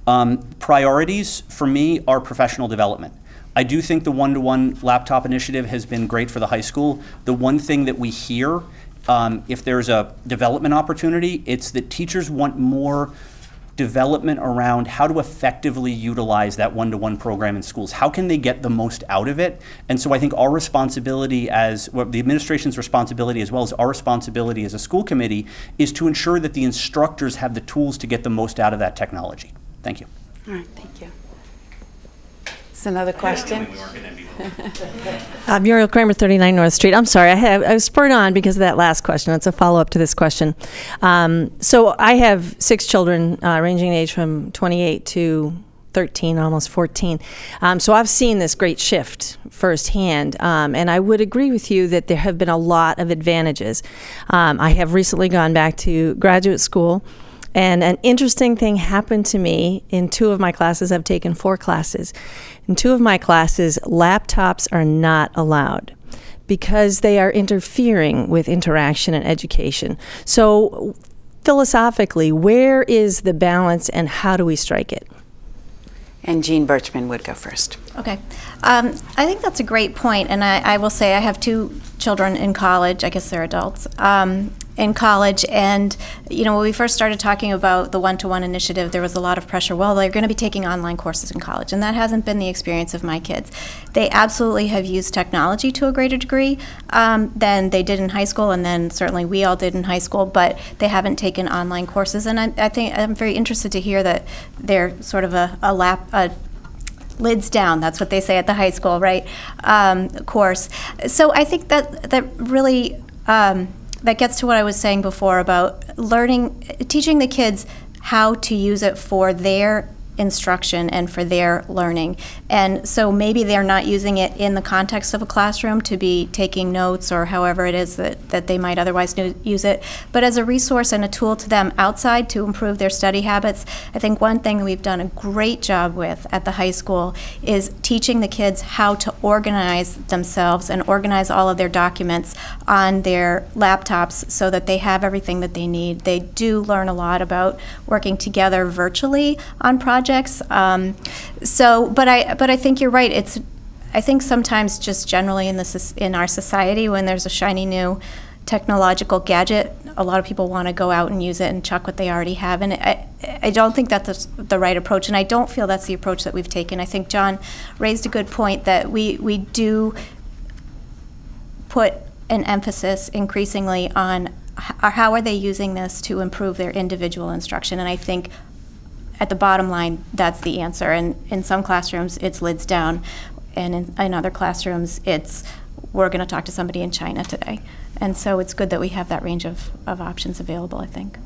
Um, priorities for me are professional development. I do think the one-to-one laptop initiative has been great for the high school. The one thing that we hear, um, if there's a development opportunity, it's that teachers want more development around how to effectively utilize that one-to-one program in schools. How can they get the most out of it? And so I think our responsibility as well, the administration's responsibility as well as our responsibility as a school committee is to ensure that the instructors have the tools to get the most out of that technology. Thank you. All right, thank you. Is another question? Uh, Muriel Kramer, 39 North Street. I'm sorry, I, have, I was spurred on because of that last question. It's a follow up to this question. Um, so I have six children uh, ranging in age from 28 to 13, almost 14. Um, so I've seen this great shift firsthand, um, and I would agree with you that there have been a lot of advantages. Um, I have recently gone back to graduate school. And an interesting thing happened to me in two of my classes. I've taken four classes. In two of my classes, laptops are not allowed because they are interfering with interaction and education. So, philosophically, where is the balance and how do we strike it? And Jean Bertschmann would go first. Okay. Um, I think that's a great point, and I, I, will say I have two children in college. I guess they're adults. Um, in college. And, you know, when we first started talking about the one to one initiative, there was a lot of pressure. Well, they're going to be taking online courses in college. And that hasn't been the experience of my kids. They absolutely have used technology to a greater degree um, than they did in high school, and then certainly we all did in high school, but they haven't taken online courses. And I, I think I'm very interested to hear that they're sort of a, a lap, a lids down. That's what they say at the high school, right? Um, course. So I think that that really um, that gets to what I was saying before about learning, teaching the kids how to use it for their instruction and for their learning. And so maybe they're not using it in the context of a classroom to be taking notes or however it is that, that they might otherwise use it, but as a resource and a tool to them outside to improve their study habits. I think one thing we've done a great job with at the high school is teaching the kids how to organize themselves and organize all of their documents on their laptops so that they have everything that they need. They do learn a lot about working together virtually on projects projects. Um, so, but I but I think you're right. It's I think sometimes just generally in this in our society when there's a shiny new technological gadget, a lot of people want to go out and use it and chuck what they already have. And I, I don't think that's the right approach, and I don't feel that's the approach that we've taken. I think John raised a good point that we, we do put an emphasis increasingly on how are they using this to improve their individual instruction. And I think at the bottom line, that's the answer. And in some classrooms, it's lids down, and in, in other classrooms, it's we're going to talk to somebody in China today. And so it's good that we have that range of, of options available, I think.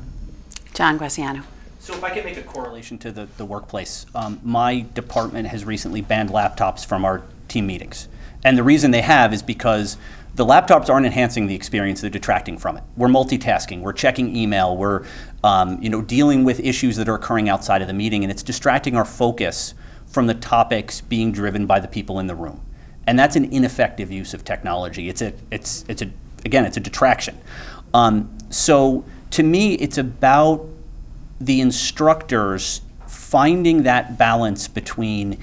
John Graziano. So if I can make a correlation to the, the workplace, um, my department has recently banned laptops from our team meetings. And the reason they have is because the laptops aren't enhancing the experience, they're detracting from it. We're multitasking, we're checking email, we're um, you know, dealing with issues that are occurring outside of the meeting, and it's distracting our focus from the topics being driven by the people in the room. And that's an ineffective use of technology. It's a, it's, it's a, again, it's a detraction. Um, so to me, it's about the instructors finding that balance between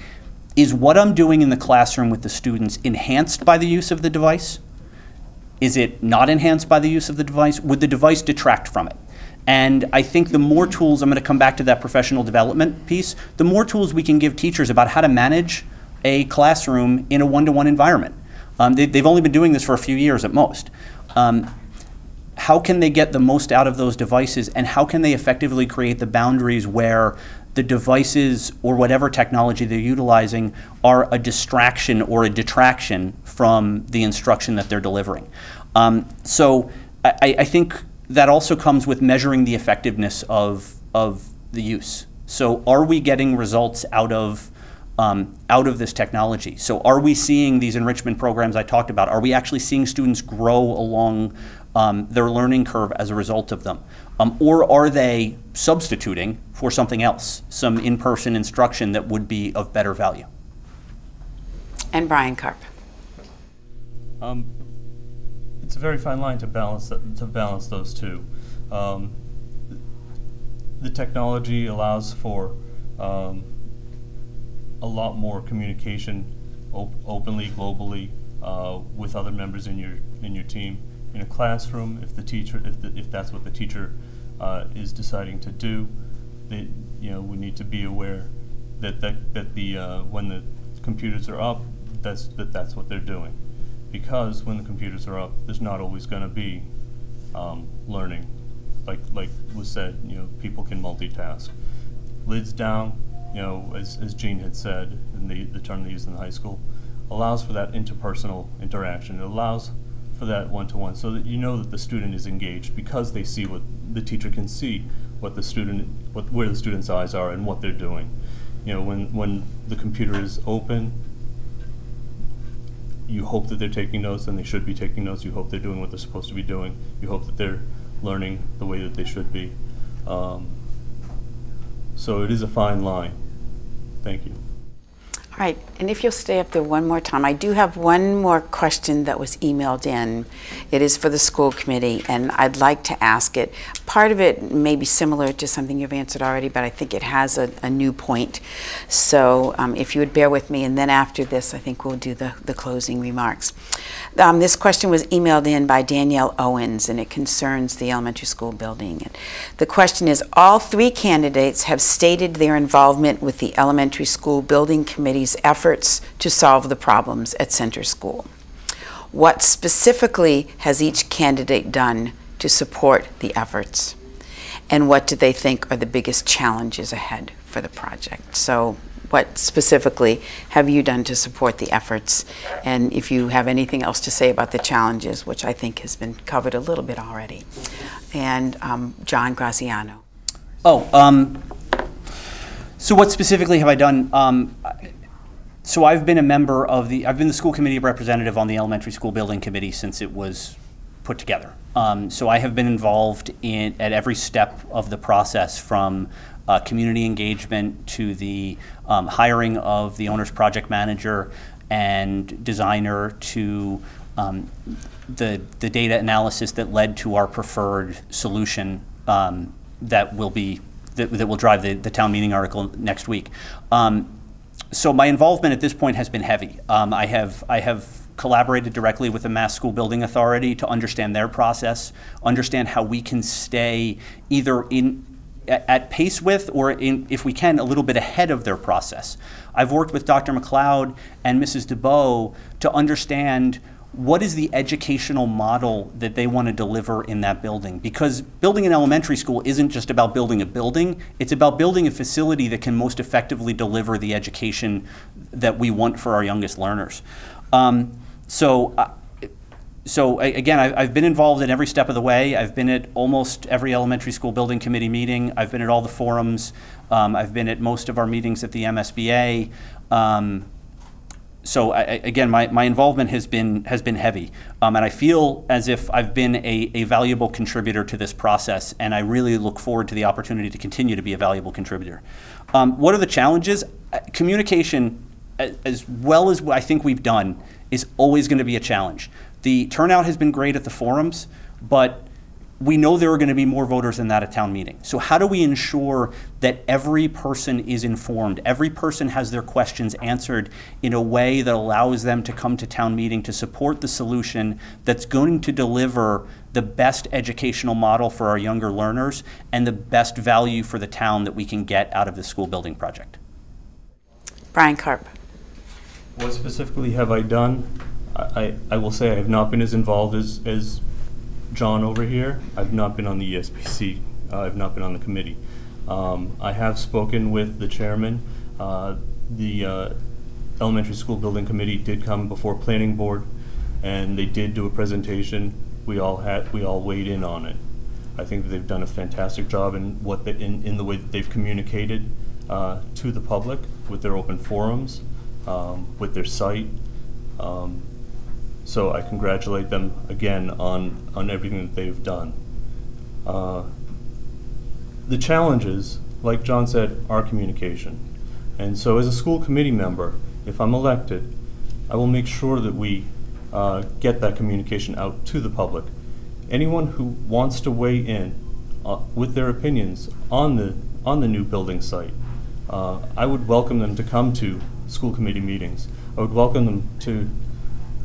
is what I'm doing in the classroom with the students enhanced by the use of the device? Is it not enhanced by the use of the device? Would the device detract from it? And I think the more tools, I'm going to come back to that professional development piece, the more tools we can give teachers about how to manage a classroom in a one to one environment. Um, they, they've only been doing this for a few years at most. Um, how can they get the most out of those devices and how can they effectively create the boundaries where the devices or whatever technology they're utilizing are a distraction or a detraction from the instruction that they're delivering. Um, so I, I think that also comes with measuring the effectiveness of, of the use. So are we getting results out of um, out of this technology? So are we seeing these enrichment programs I talked about? Are we actually seeing students grow along um, their learning curve as a result of them? Um, or are they substituting for something else, some in-person instruction that would be of better value? And Brian Karp. Um, it's a very fine line to balance to balance those two. Um, the technology allows for um, a lot more communication op openly, globally, uh, with other members in your in your team. In a classroom, if the teacher, if the, if that's what the teacher uh, is deciding to do, they, you know, we need to be aware that that that the uh, when the computers are up, that's that that's what they're doing, because when the computers are up, there's not always going to be um, learning, like like was said, you know, people can multitask. Lids down, you know, as, as Gene had said, in the, the term they use in the high school, allows for that interpersonal interaction. It allows for that one-to-one so that you know that the student is engaged because they see what the teacher can see what the student, what, where the student's eyes are and what they're doing. You know, when, when the computer is open, you hope that they're taking notes and they should be taking notes. You hope they're doing what they're supposed to be doing. You hope that they're learning the way that they should be. Um, so it is a fine line. Thank you. Right, and if you'll stay up there one more time, I do have one more question that was emailed in. It is for the school committee, and I'd like to ask it. Part of it may be similar to something you've answered already, but I think it has a, a new point. So um, if you would bear with me, and then after this, I think we'll do the, the closing remarks. Um, this question was emailed in by Danielle Owens, and it concerns the elementary school building. The question is, all three candidates have stated their involvement with the elementary school building committee's efforts to solve the problems at Center School. What specifically has each candidate done to support the efforts? And what do they think are the biggest challenges ahead for the project? So what specifically have you done to support the efforts? And if you have anything else to say about the challenges, which I think has been covered a little bit already. And um, John Graziano. Oh, um, so what specifically have I done? Um, so I've been a member of the, I've been the school committee representative on the elementary school building committee since it was put together. Um, so I have been involved in, at every step of the process from uh, community engagement to the um, hiring of the owner's project manager and designer to um, the, the data analysis that led to our preferred solution um, that will be that, that will drive the, the town meeting article next week. Um, so my involvement at this point has been heavy. Um, I have I have collaborated directly with the Mass School Building Authority to understand their process, understand how we can stay either in at pace with, or in, if we can, a little bit ahead of their process. I've worked with Dr. MacLeod and Mrs. DeBow to understand what is the educational model that they want to deliver in that building? Because building an elementary school isn't just about building a building, it's about building a facility that can most effectively deliver the education that we want for our youngest learners. Um, so uh, so again, I've been involved in every step of the way. I've been at almost every elementary school building committee meeting. I've been at all the forums. Um, I've been at most of our meetings at the MSBA. Um, so I, again, my, my involvement has been has been heavy, um, and I feel as if I've been a, a valuable contributor to this process, and I really look forward to the opportunity to continue to be a valuable contributor. Um, what are the challenges? Uh, communication, as well as I think we've done, is always going to be a challenge. The turnout has been great at the forums, but we know there are going to be more voters than that at town meeting. So how do we ensure that every person is informed, every person has their questions answered in a way that allows them to come to town meeting to support the solution that's going to deliver the best educational model for our younger learners and the best value for the town that we can get out of the school building project? Brian Karp. What specifically have I done? I, I I will say I have not been as involved as, as John over here. I've not been on the ESBC. Uh, I've not been on the committee. Um, I have spoken with the chairman. Uh, the uh, elementary school building committee did come before planning board, and they did do a presentation. We all had we all weighed in on it. I think that they've done a fantastic job in what the, in, in the way that they've communicated uh, to the public with their open forums, um, with their site. Um, so I congratulate them again on, on everything that they've done. Uh, the challenges, like John said, are communication. And so as a school committee member, if I'm elected, I will make sure that we uh, get that communication out to the public. Anyone who wants to weigh in uh, with their opinions on the, on the new building site, uh, I would welcome them to come to school committee meetings. I would welcome them to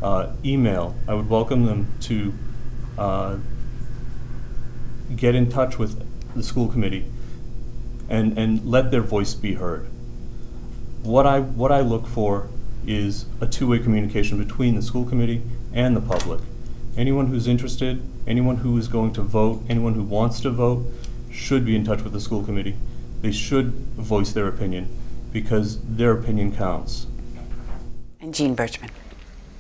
uh, email. I would welcome them to uh, get in touch with the school committee and, and let their voice be heard. What I, what I look for is a two-way communication between the school committee and the public. Anyone who's interested, anyone who is going to vote, anyone who wants to vote should be in touch with the school committee. They should voice their opinion because their opinion counts. And Jean Bertschmann.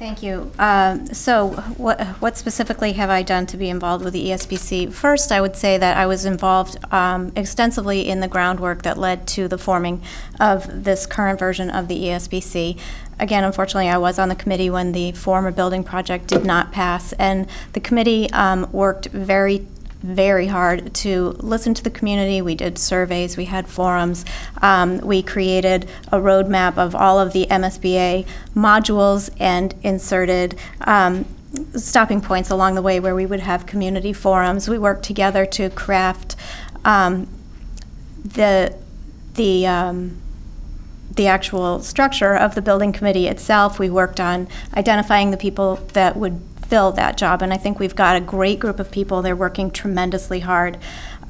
Thank you. Um, So what what specifically have I done to be involved with the E ESBC? First, I would say that I was involved um, extensively in the groundwork that led to the forming of this current version of the E ESBC. Again, unfortunately, I was on the committee when the former building project did not pass, and the committee um, worked very very hard to listen to the community. We did surveys, we had forums, um, we created a roadmap of all of the MSBA modules and inserted um, stopping points along the way where we would have community forums. We worked together to craft um, the the um, the actual structure of the building committee itself. We worked on identifying the people that would fill that job, and I think we've got a great group of people. They're working tremendously hard.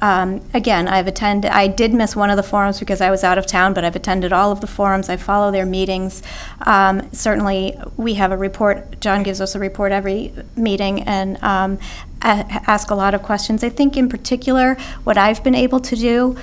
Um, again, I've attended. I did miss one of the forums because I was out of town, but I've attended all of the forums. I follow their meetings. Um, certainly, we have a report. John gives us a report every meeting, and um, ask a lot of questions. I think, in particular, what I've been able to do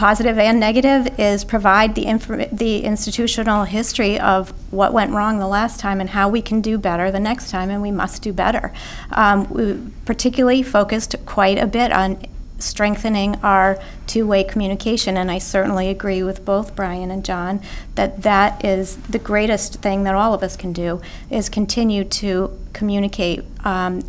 positive and negative, is provide the, the institutional history of what went wrong the last time and how we can do better the next time, and we must do better. Um, we particularly focused quite a bit on strengthening our two-way communication, and I certainly agree with both Brian and John that that is the greatest thing that all of us can do is continue to communicate. Um,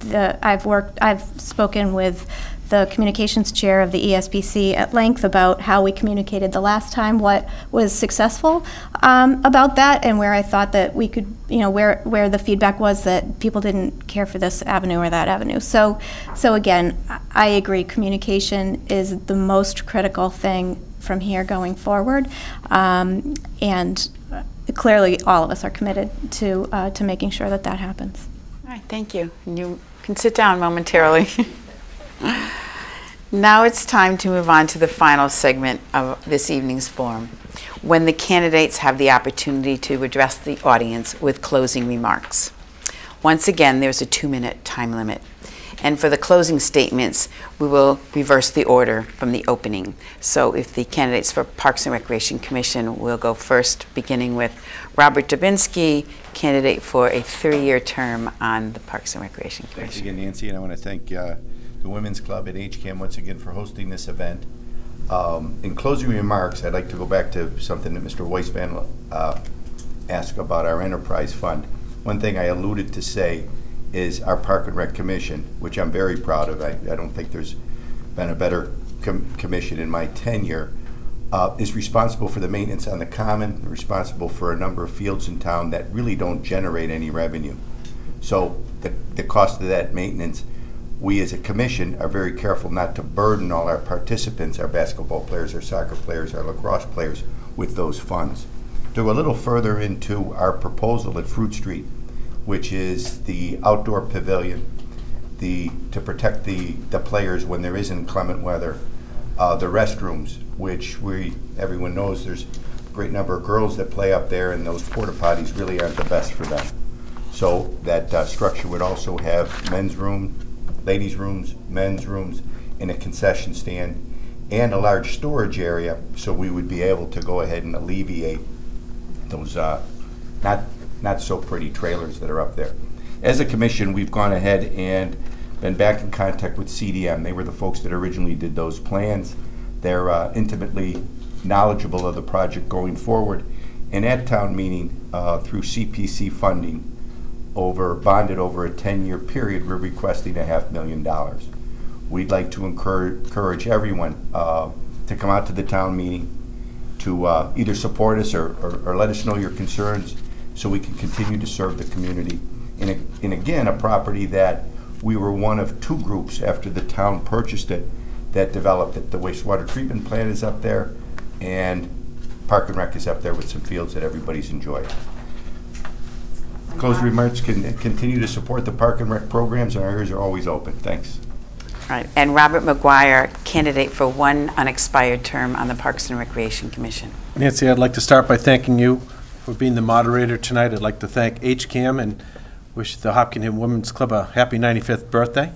the, I've worked, I've spoken with the communications chair of the ESBC at length about how we communicated the last time, what was successful um, about that, and where I thought that we could, you know, where where the feedback was that people didn't care for this avenue or that avenue. So, so again, I- agree. Communication is the most critical thing from here going forward, um, and clearly, all of us are committed to uh, to making sure that that happens. All right, thank you. You can sit down momentarily. Now it's time to move on to the final segment of this evening's forum, when the candidates have the opportunity to address the audience with closing remarks. Once again, there's a two-minute time limit. And for the closing statements, we will reverse the order from the opening. So if the candidates for Parks and Recreation Commission will go first, beginning with Robert Dubinsky, candidate for a three-year term on the Parks and Recreation Commission. Thanks again, Nancy, and I want to thank uh, the Women's Club at HCAM once again for hosting this event. Um, In closing remarks, I'd like to go back to something that Mr. Weisman uh, asked about our enterprise fund. One thing I alluded to say is our Park and Rec Commission, which I'm very proud of. I I don't think there's been a better com- commission in my tenure, uh, is responsible for the maintenance on the common, responsible for a number of fields in town that really don't generate any revenue. So the, the cost of that maintenance, we as a commission are very careful not to burden all our participants, our basketball players, our soccer players, our lacrosse players, with those funds. To go a little further into our proposal at Fruit Street, which is the outdoor pavilion, the, to protect the, the players when there is inclement weather, uh, the restrooms, which we, everyone knows there's a great number of girls that play up there, and those porta potties really aren't the best for them. So that uh, structure would also have men's room, ladies' rooms, men's rooms, and a concession stand, and a large storage area, so we would be able to go ahead and alleviate those uh, not, not so pretty trailers that are up there. As a commission, we've gone ahead and been back in contact with CDM. They were the folks that originally did those plans. They're uh, intimately knowledgeable of the project going forward. And at town meeting, uh, through CPC funding, over, bonded over a 10-year period, we're requesting a half million dollars. We'd like to encourage, encourage everyone uh, to come out to the town meeting, to uh, either support us or, or, or let us know your concerns so we can continue to serve the community. And, a- and again, a property that we were one of two groups after the town purchased it that developed it. The wastewater treatment plant is up there and Park and Rec is up there with some fields that everybody's enjoyed. Closed remarks can continue to support the Park and Rec programs and our ears are always open. Thanks. Right, and Robert McGuire, candidate for one unexpired term on the Parks and Recreation Commission. Nancy, I'd like to start by thanking you for being the moderator tonight. I'd like to thank HCAM and wish the Hopkinton Women's Club a happy 95th birthday.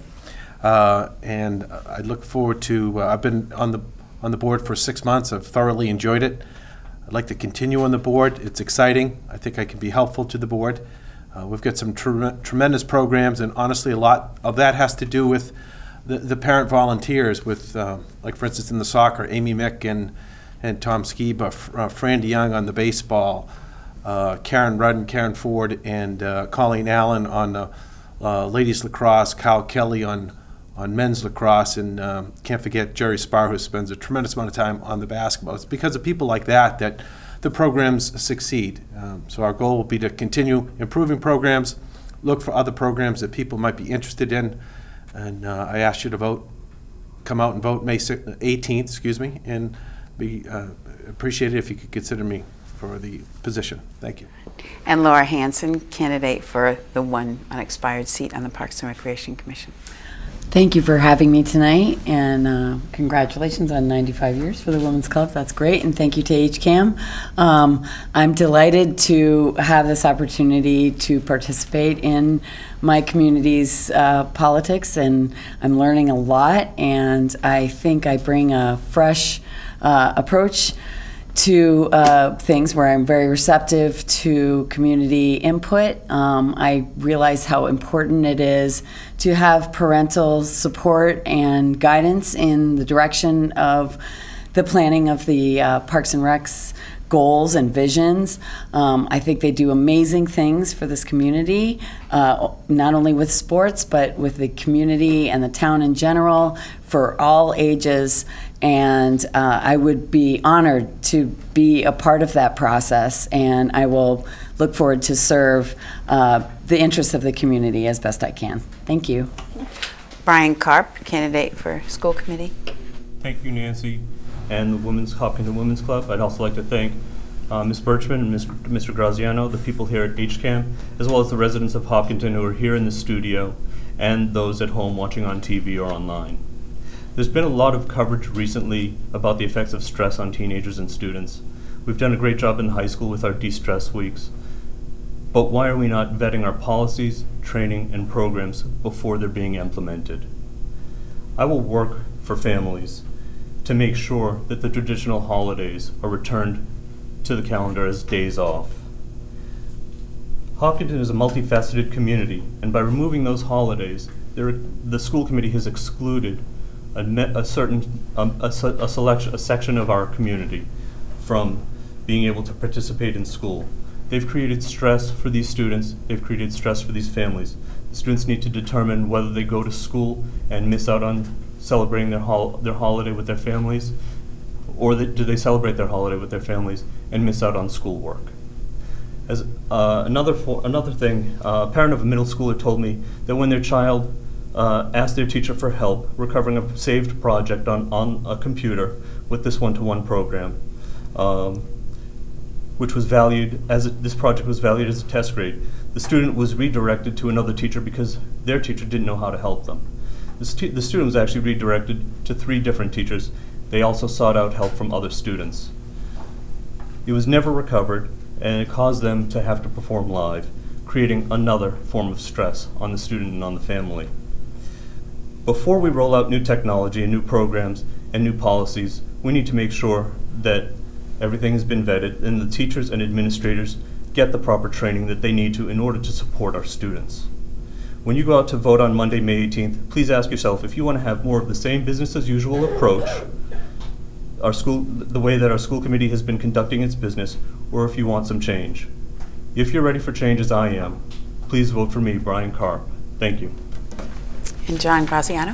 Uh, And I look forward to, uh, I've been on the, on the board for six months. I've thoroughly enjoyed it. I'd like to continue on the board. It's exciting. I think I can be helpful to the board. Uh, We've got some trem- tremendous programs, and honestly, a lot of that has to do with the, the parent volunteers with, uh, like for instance, in the soccer, Amy Mick and, and Tom Skiba, F- uh, Fran DeYoung on the baseball, uh, Karen Rudd and Karen Ford, and uh, Colleen Allen on the uh, ladies lacrosse, Kyle Kelly on, on men's lacrosse, and can't forget Jerry Spar, who spends a tremendous amount of time on the basketball. It's because of people like that that the programs succeed. Um, so our goal will be to continue improving programs, look for other programs that people might be interested in, and uh, I ask you to vote, come out and vote May 18th, excuse me, and be uh, appreciated if you could consider me for the position. Thank you. And Laura Hanson, candidate for the one unexpired seat on the Parks and Recreation Commission. Thank you for having me tonight, and uh, congratulations on 95 years for the Women's Club. That's great, and thank you to HCAM. Um, I'm delighted to have this opportunity to participate in my community's uh, politics, and I'm learning a lot, and I think I bring a fresh uh, approach to uh, things where I'm very receptive to community input. Um, I realize how important it is to have parental support and guidance in the direction of the planning of the uh, Parks and Recs goals and visions. Um, I think they do amazing things for this community, uh, not only with sports, but with the community and the town in general for all ages. And uh, I would be honored to be a part of that process, and I will look forward to serve uh, the interests of the community as best I can. Thank you. Brian Karp, candidate for school committee. Thank you, Nancy, and the Women's Hopkinton Women's Club. I'd also like to thank uh, Ms. Bertschmann and Mr. Mr. Graziano, the people here at HCAM, as well as the residents of Hopkinton who are here in the studio, and those at home watching on TV or online. There's been a lot of coverage recently about the effects of stress on teenagers and students. We've done a great job in high school with our de-stress weeks. But why are we not vetting our policies, training, and programs before they're being implemented? I will work for families to make sure that the traditional holidays are returned to the calendar as days off. Hopkinton is a multifaceted community, and by removing those holidays, there, the school committee has excluded a, a certain um, a, a selection a section of our community from being able to participate in school. They've created stress for these students. They've created stress for these families. The students need to determine whether they go to school and miss out on celebrating their hol- their holiday with their families, or that, do they celebrate their holiday with their families and miss out on schoolwork. As uh, another another thing, uh, a parent of a middle schooler told me that when their child uh, asked their teacher for help recovering a saved project on, on a computer with this one-to-one program, um, which was valued as a, this project was valued as a test grade, the student was redirected to another teacher because their teacher didn't know how to help them. The, stu- the student was actually redirected to three different teachers. They also sought out help from other students. It was never recovered, and it caused them to have to perform live, creating another form of stress on the student and on the family. Before we roll out new technology and new programs and new policies, we need to make sure that everything has been vetted and the teachers and administrators get the proper training that they need to in order to support our students. When you go out to vote on Monday, May 18th, please ask yourself if you want to have more of the same business as usual approach, our school, the way that our school committee has been conducting its business, or if you want some change. If you're ready for change as I am, please vote for me, Brian Carr. Thank you. And John Graziano?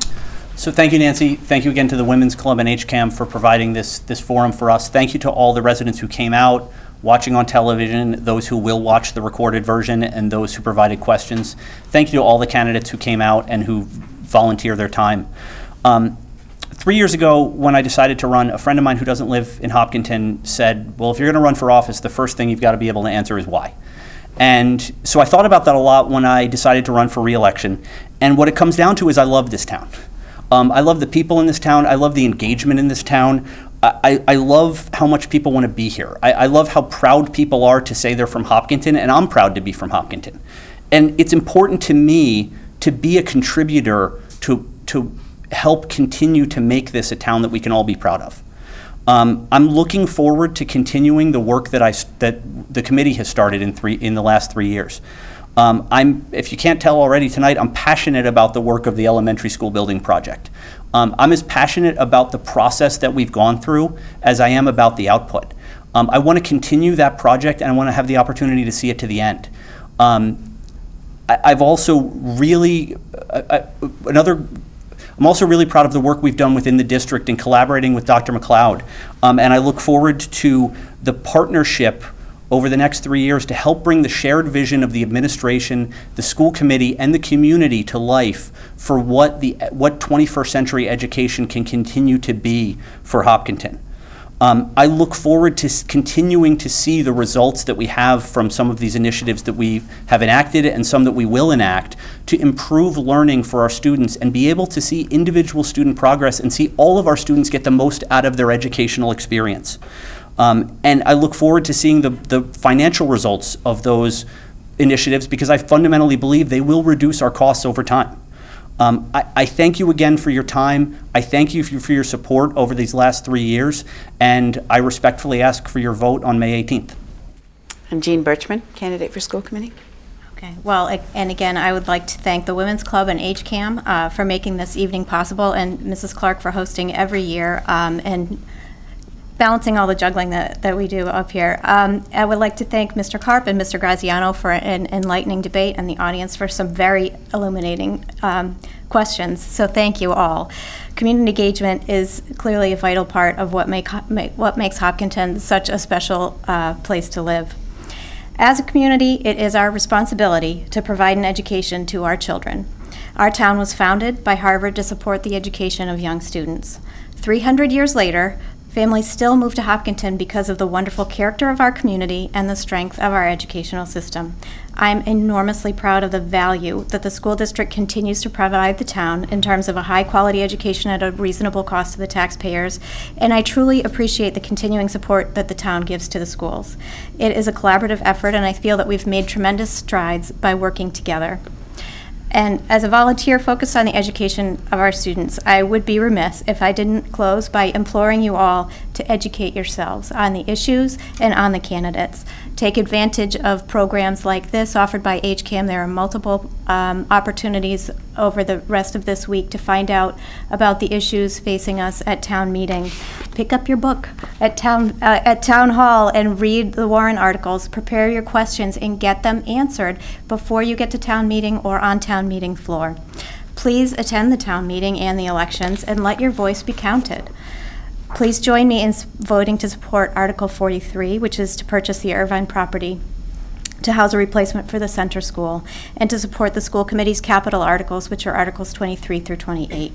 So thank you, Nancy. Thank you again to the Women's Club and HCAM for providing this, this forum for us. Thank you to all the residents who came out, watching on television, those who will watch the recorded version, and those who provided questions. Thank you to all the candidates who came out and who volunteer their time. Um, three years ago, when I decided to run, a friend of mine who doesn't live in Hopkinton said, well, if you're going to run for office, the first thing you've got to be able to answer is why. And so I thought about that a lot when I decided to run for reelection. And what it comes down to is I love this town. Um, I love the people in this town. I love the engagement in this town. I, I love how much people want to be here. I, I love how proud people are to say they're from Hopkinton, and I'm proud to be from Hopkinton. And it's important to me to be a contributor to, to help continue to make this a town that we can all be proud of. Um, I'm looking forward to continuing the work that I that the committee has started in three in the last three years. Um, I'm, if you can't tell already tonight, I'm passionate about the work of the elementary school building project. Um, I'm as passionate about the process that we've gone through as I am about the output. Um, I want to continue that project and I want to have the opportunity to see it to the end. Um, I, I've also really, uh, uh, another I'm also really proud of the work we've done within the district in collaborating with Dr. MacLeod. Um, and I look forward to the partnership over the next three years to help bring the shared vision of the administration, the school committee, and the community to life for what, the, what 21st century education can continue to be for Hopkinton. Um, I look forward to continuing to see the results that we have from some of these initiatives that we have enacted and some that we will enact to improve learning for our students and be able to see individual student progress and see all of our students get the most out of their educational experience. Um, and I look forward to seeing the, the financial results of those initiatives because I fundamentally believe they will reduce our costs over time. Um, I, I thank you again for your time. I thank you for, for your support over these last three years, and I respectfully ask for your vote on May 18th. And Jean Bertschmann, candidate for school committee? Okay, well, and again, I would like to thank the Women's Club and HCAM uh, for making this evening possible, and Mrs. Clark for hosting every year, um, and balancing all the juggling that, that we do up here. Um, I would like to thank Mr. Karp and Mr. Graziano for an enlightening debate, and the audience for some very illuminating um, questions, so thank you all. Community engagement is clearly a vital part of what make- what makes Hopkinton such a special uh, place to live. As a community, it is our responsibility to provide an education to our children. Our town was founded by Harvard to support the education of young students. 300 years later, families still move to Hopkinton because of the wonderful character of our community and the strength of our educational system. I'm enormously proud of the value that the school district continues to provide the town in terms of a high quality education at a reasonable cost to the taxpayers, and I truly appreciate the continuing support that the town gives to the schools. It is a collaborative effort, and I feel that we've made tremendous strides by working together. And as a volunteer focused on the education of our students, I would be remiss if I didn't close by imploring you all to educate yourselves on the issues and on the candidates. Take advantage of programs like this offered by HCAM. There are multiple um, opportunities over the rest of this week to find out about the issues facing us at town meeting. Pick up your book at town uh, at town hall and read the warrant articles. Prepare your questions and get them answered before you get to town meeting or on town meeting floor. Please attend the town meeting and the elections and let your voice be counted. Please join me in voting to support Article 43, which is to purchase the Irvine property to house a replacement for the center school, and to support the school committee's capital articles, which are Articles 23 through 28.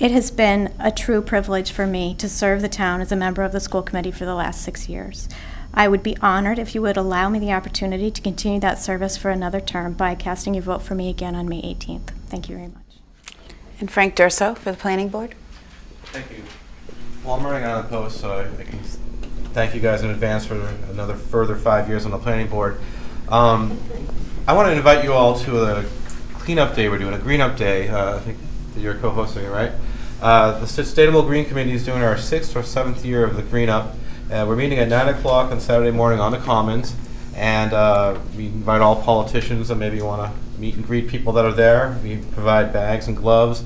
It has been a true privilege for me to serve the town as a member of the school committee for the last six years. I would be honored if you would allow me the opportunity to continue that service for another term by casting your vote for me again on May 18th. Thank you very much. And Frank Durso for the planning board? Thank you. Well, I'm running out the post, so I, can thank you guys in advance for another further five years on the planning board. Um, I want to invite you all to a cleanup day we're doing, a green up day. Uh, I think that you're co-hosting it, right? Uh, the Sustainable Green Committee is doing our sixth or seventh year of the green up. Uh, we're meeting at 9 o'clock on Saturday morning on the Commons, and uh, we invite all politicians and maybe want to meet and greet people that are there. We provide bags and gloves,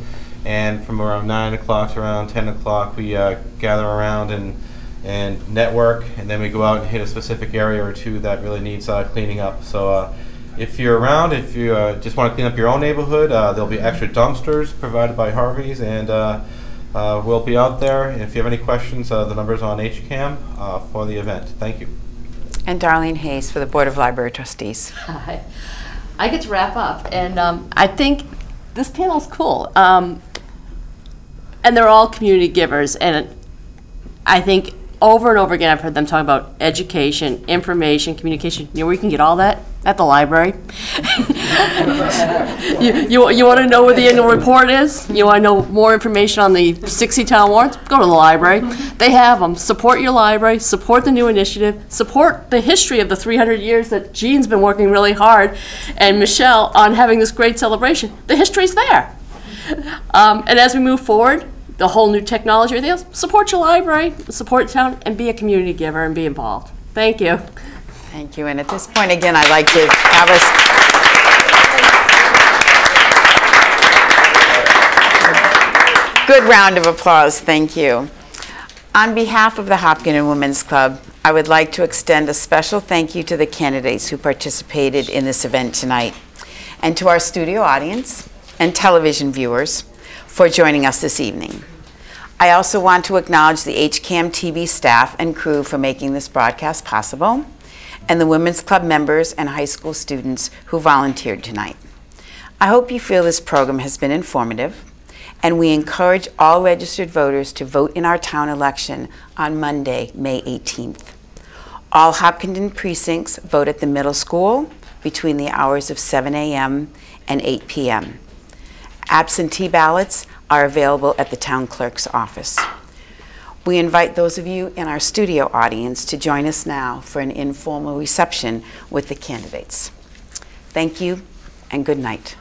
and from around 9 o'clock to around 10 o'clock, we uh, gather around and and network, and then we go out and hit a specific area or two that really needs uh, cleaning up. So uh, if you're around, if you uh, just want to clean up your own neighborhood, uh, there'll be extra dumpsters provided by Harvey's, and uh, uh, we'll be out there. And if you have any questions, uh, the number's on HCAM uh, for the event. Thank you. And Darlene Hayes for the Board of Library Trustees. Hi. I get to wrap up, and um, I think this panel's cool. Um, and they're all community givers, and I think over and over again I've heard them talk about education, information, communication. You know where you can get all that? At the library. you, you, you want to know where the annual report is? You want to know more information on the 60 town warrants? Go to the library. They have them. Support your library, support the new initiative, support the history of the 300 years that Jean's been working really hard and Michelle on having this great celebration. The history's there. Um, and as we move forward, the whole new technology, everything else, support your library, support town, and be a community giver and be involved. Thank you. Thank you. And at this point, again, I'd like to have us. Good round of applause. Thank you. On behalf of the Hopkinton Women's Club, I would like to extend a special thank you to the candidates who participated in this event tonight, and to our studio audience and television viewers for joining us this evening. I also want to acknowledge the HCAM TV staff and crew for making this broadcast possible, and the Women's Club members and high school students who volunteered tonight. I hope you feel this program has been informative, and we encourage all registered voters to vote in our town election on Monday, May 18th. All Hopkinton precincts vote at the middle school between the hours of 7 a.m. and 8 p.m. Absentee ballots are available at the town clerk's office. We invite those of you in our studio audience to join us now for an informal reception with the candidates. Thank you and good night.